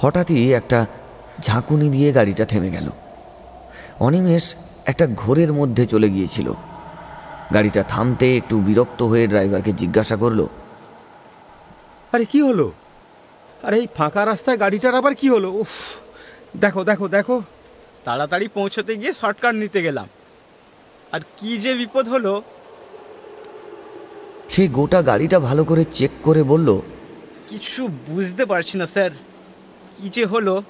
হঠাৎই একটা ঝাঁকুনি দিয়ে গাড়িটা থেমে গেল। অনিমেষ একটা ঘোরের মধ্যে চলে গিয়েছিল। গাড়িটা থামতে একটু বিরক্ত হয়ে ড্রাইভারকে জিজ্ঞাসা করল আরে কি হলো? আরে এই ফাঁকা রাস্তায় গাড়িটার আবার কি হলো? উফ দেখো দেখো দেখো। তাড়াতাড়ি পৌঁছতে গিয়ে শর্টকাট নিতে গেলাম। আর কি যে বিপদ হলো? সে গোটা গাড়িটা ভালো করে চেক করে বলল কিছু বুঝতে পারছি না স্যার। কি যে হলো?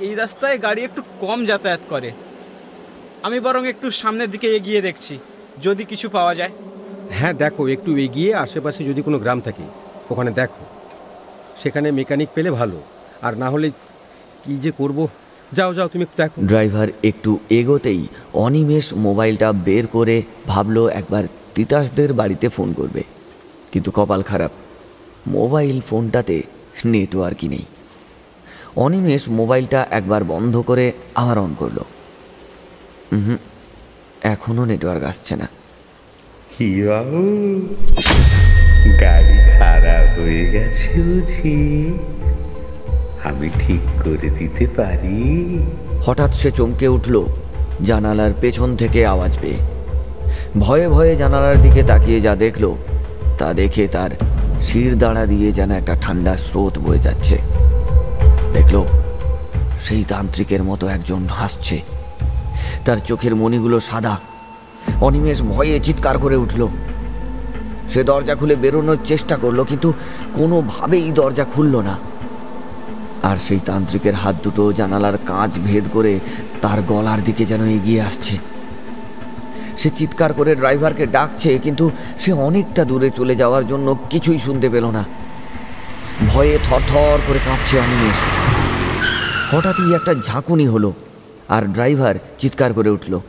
এই রাস্তায় গাড়ি একটু কম যাতায়াত করে। আমি বরং একটু সামনের দিকে এগিয়ে দেখছি যদি কিছু পাওয়া যায়। হ্যাঁ দেখো, একটু এগিয়ে আশেপাশে যদি কোনো গ্রাম থাকে, ওখানে দেখো। সেখানে মেকানিক পেলে ভালো। আর না হলে কি যে করব? যাও যাও, তুমি দেখো। ড্রাইভার একটু এগোতেই অনিমেষ মোবাইলটা বের করে ভাবলো একবার তিতাসদের বাড়িতে ফোন করবে। কিন্তু কপাল খারাপ। মোবাইল ফোনটাতে নেটওয়ার্কই নেই। অনিমেষ মোবাইলটা একবার বন্ধ করে আবার অন করল। হুম এখনও নেটওয়ার্ক আসছে না। কি বাবু? গাড়ি খারাপ হয়ে গেছে বুঝি? আমি ঠিক করে দিতে পারি? হঠাৎ সে চমকে উঠল, জানালার পেছন থেকে আওয়াজ পেয়ে। ভয়ে ভয়ে জানালার দিকে তাকিয়ে যা দেখল, তা দেখে তার শির দাঁড়া দিয়ে যেন একটা ঠান্ডা স্রোত বয়ে যাচ্ছে। দেখল, সেই তান্ত্রিকের মতো একজন হাসছে। তার চোখের মণিগুলো সাদা অনিমেষ ভয়ে চিৎকার করে উঠল। সে দরজা খুলে বেরোনোর চেষ্টা করল, কিন্তু কোনোভাবেই দরজা খুলল না। আর সেই তান্ত্রিকের হাত দুটো জানালার কাঁচ ভেদ করে তার গলার দিকে যেন এগিয়ে আসছে। সে চিৎকার করে ড্রাইভারকে ডাকছে, কিন্তু সে অনেকটা দূরে চলে যাওয়ার জন্য কিছুই শুনতে পেল না। ভয়ে থরথর করে কাঁপছে অনিমেষ। হঠাৎই একটা ঝাঁকুনি হলো, আর ড্রাইভার চিৎকার করে উঠল।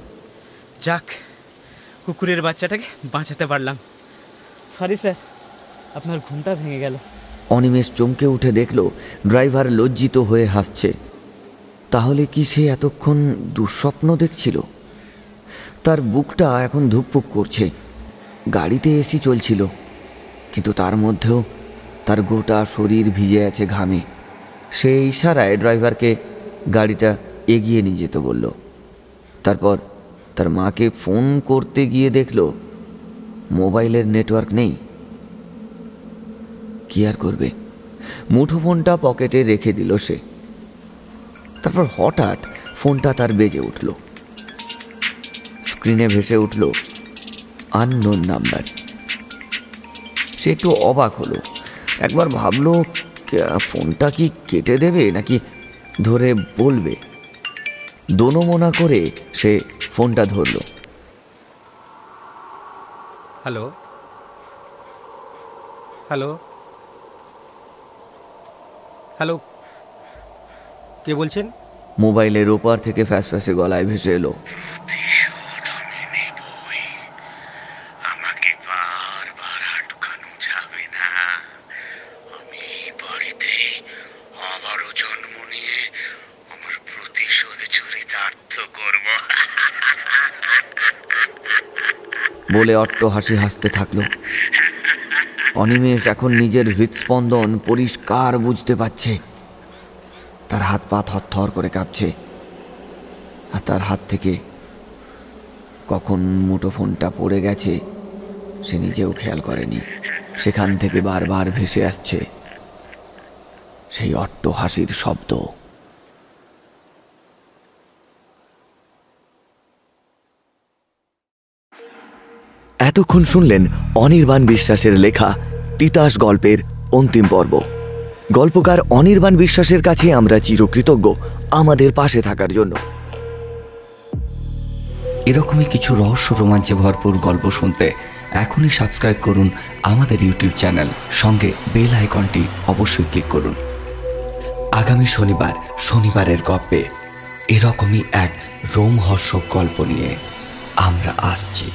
যাক কুকুরের বাচ্চাটাকে বাঁচাতে পারলাম। সরি স্যার আপনার ঘুমটা ভেঙে গেল। অনিমেষ চমকে উঠে দেখল, ড্রাইভার লজ্জিত হয়ে হাসছে। তাহলে কি সে এতক্ষণ দুঃস্বপ্ন দেখছিল? তার বুকটা এখন ধুকপুক করছে। গাড়িতে এসি চলছিল। কিন্তু তার মধ্যেও তার গোটা শরীর ভিজে আছে ঘামে। সেই ইশারায় ড্রাইভারকে গাড়িটা এগিয়ে নিয়ে যেতে বলল। তারপর তার মাকে ফোন করতে গিয়ে দেখল, মোবাইলের নেটওয়ার্ক নেই। কি আর করবে? মুঠোফোনটা পকেটে রেখে দিল সে। তারপর হঠাৎ ফোনটা তার বেজে উঠল। স্ক্রিনে ভেসে উঠল আননোন নাম্বার। সে একটু অবাক হলো। একবার ভাবলো ফোনটা কি কেটে দেবে নাকি ধরে বলবে? দোনোমোনা করে সে ফোনটা ধরল। হ্যালো? হ্যালো? হ্যালো? কে বলছেন? মোবাইলের ওপার থেকে ফ্যাস ফ্যাসে গলায় ভেসে এলো আমাকে বারবার আটকানো যাবে না আমি এই বাড়িতে আবারও জন্ম নিয়ে আমার প্রতিশোধ চরিতার্থ করব বলে অট্ট হাসি হাসতে থাকল। অনিমেষ এখন নিজের হৃৎস্পন্দন পরিষ্কার বুঝতে পারছে। তার হাত পা থরথর করে কাঁপছে। আর তার হাত থেকে কখন মুঠোফোনটা পড়ে গেছে, সে নিজেও খেয়াল করেনি। সেখান থেকে বারবার ভেসে আসছে সেই অট্ট হাসির শব্দ। এতক্ষণ শুনলেন অনির্বাণ বিশ্বাসের লেখা তিতাস গল্পের অন্তিম পর্ব। গল্পকার অনির্বাণ বিশ্বাসের কাছে আমরা চিরকৃতজ্ঞ আমাদের পাশে থাকার জন্য। এরকমই কিছু রহস্য রোমাঞ্চে ভরপুর গল্প শুনতে এখনই সাবস্ক্রাইব করুন আমাদের ইউটিউব চ্যানেল। সঙ্গে বেল আইকনটি অবশ্যই ক্লিক করুন। আগামী শনিবার শনিবারের গল্পে এরকমই এক রোমহর্ষক গল্প নিয়ে আমরা আসছি।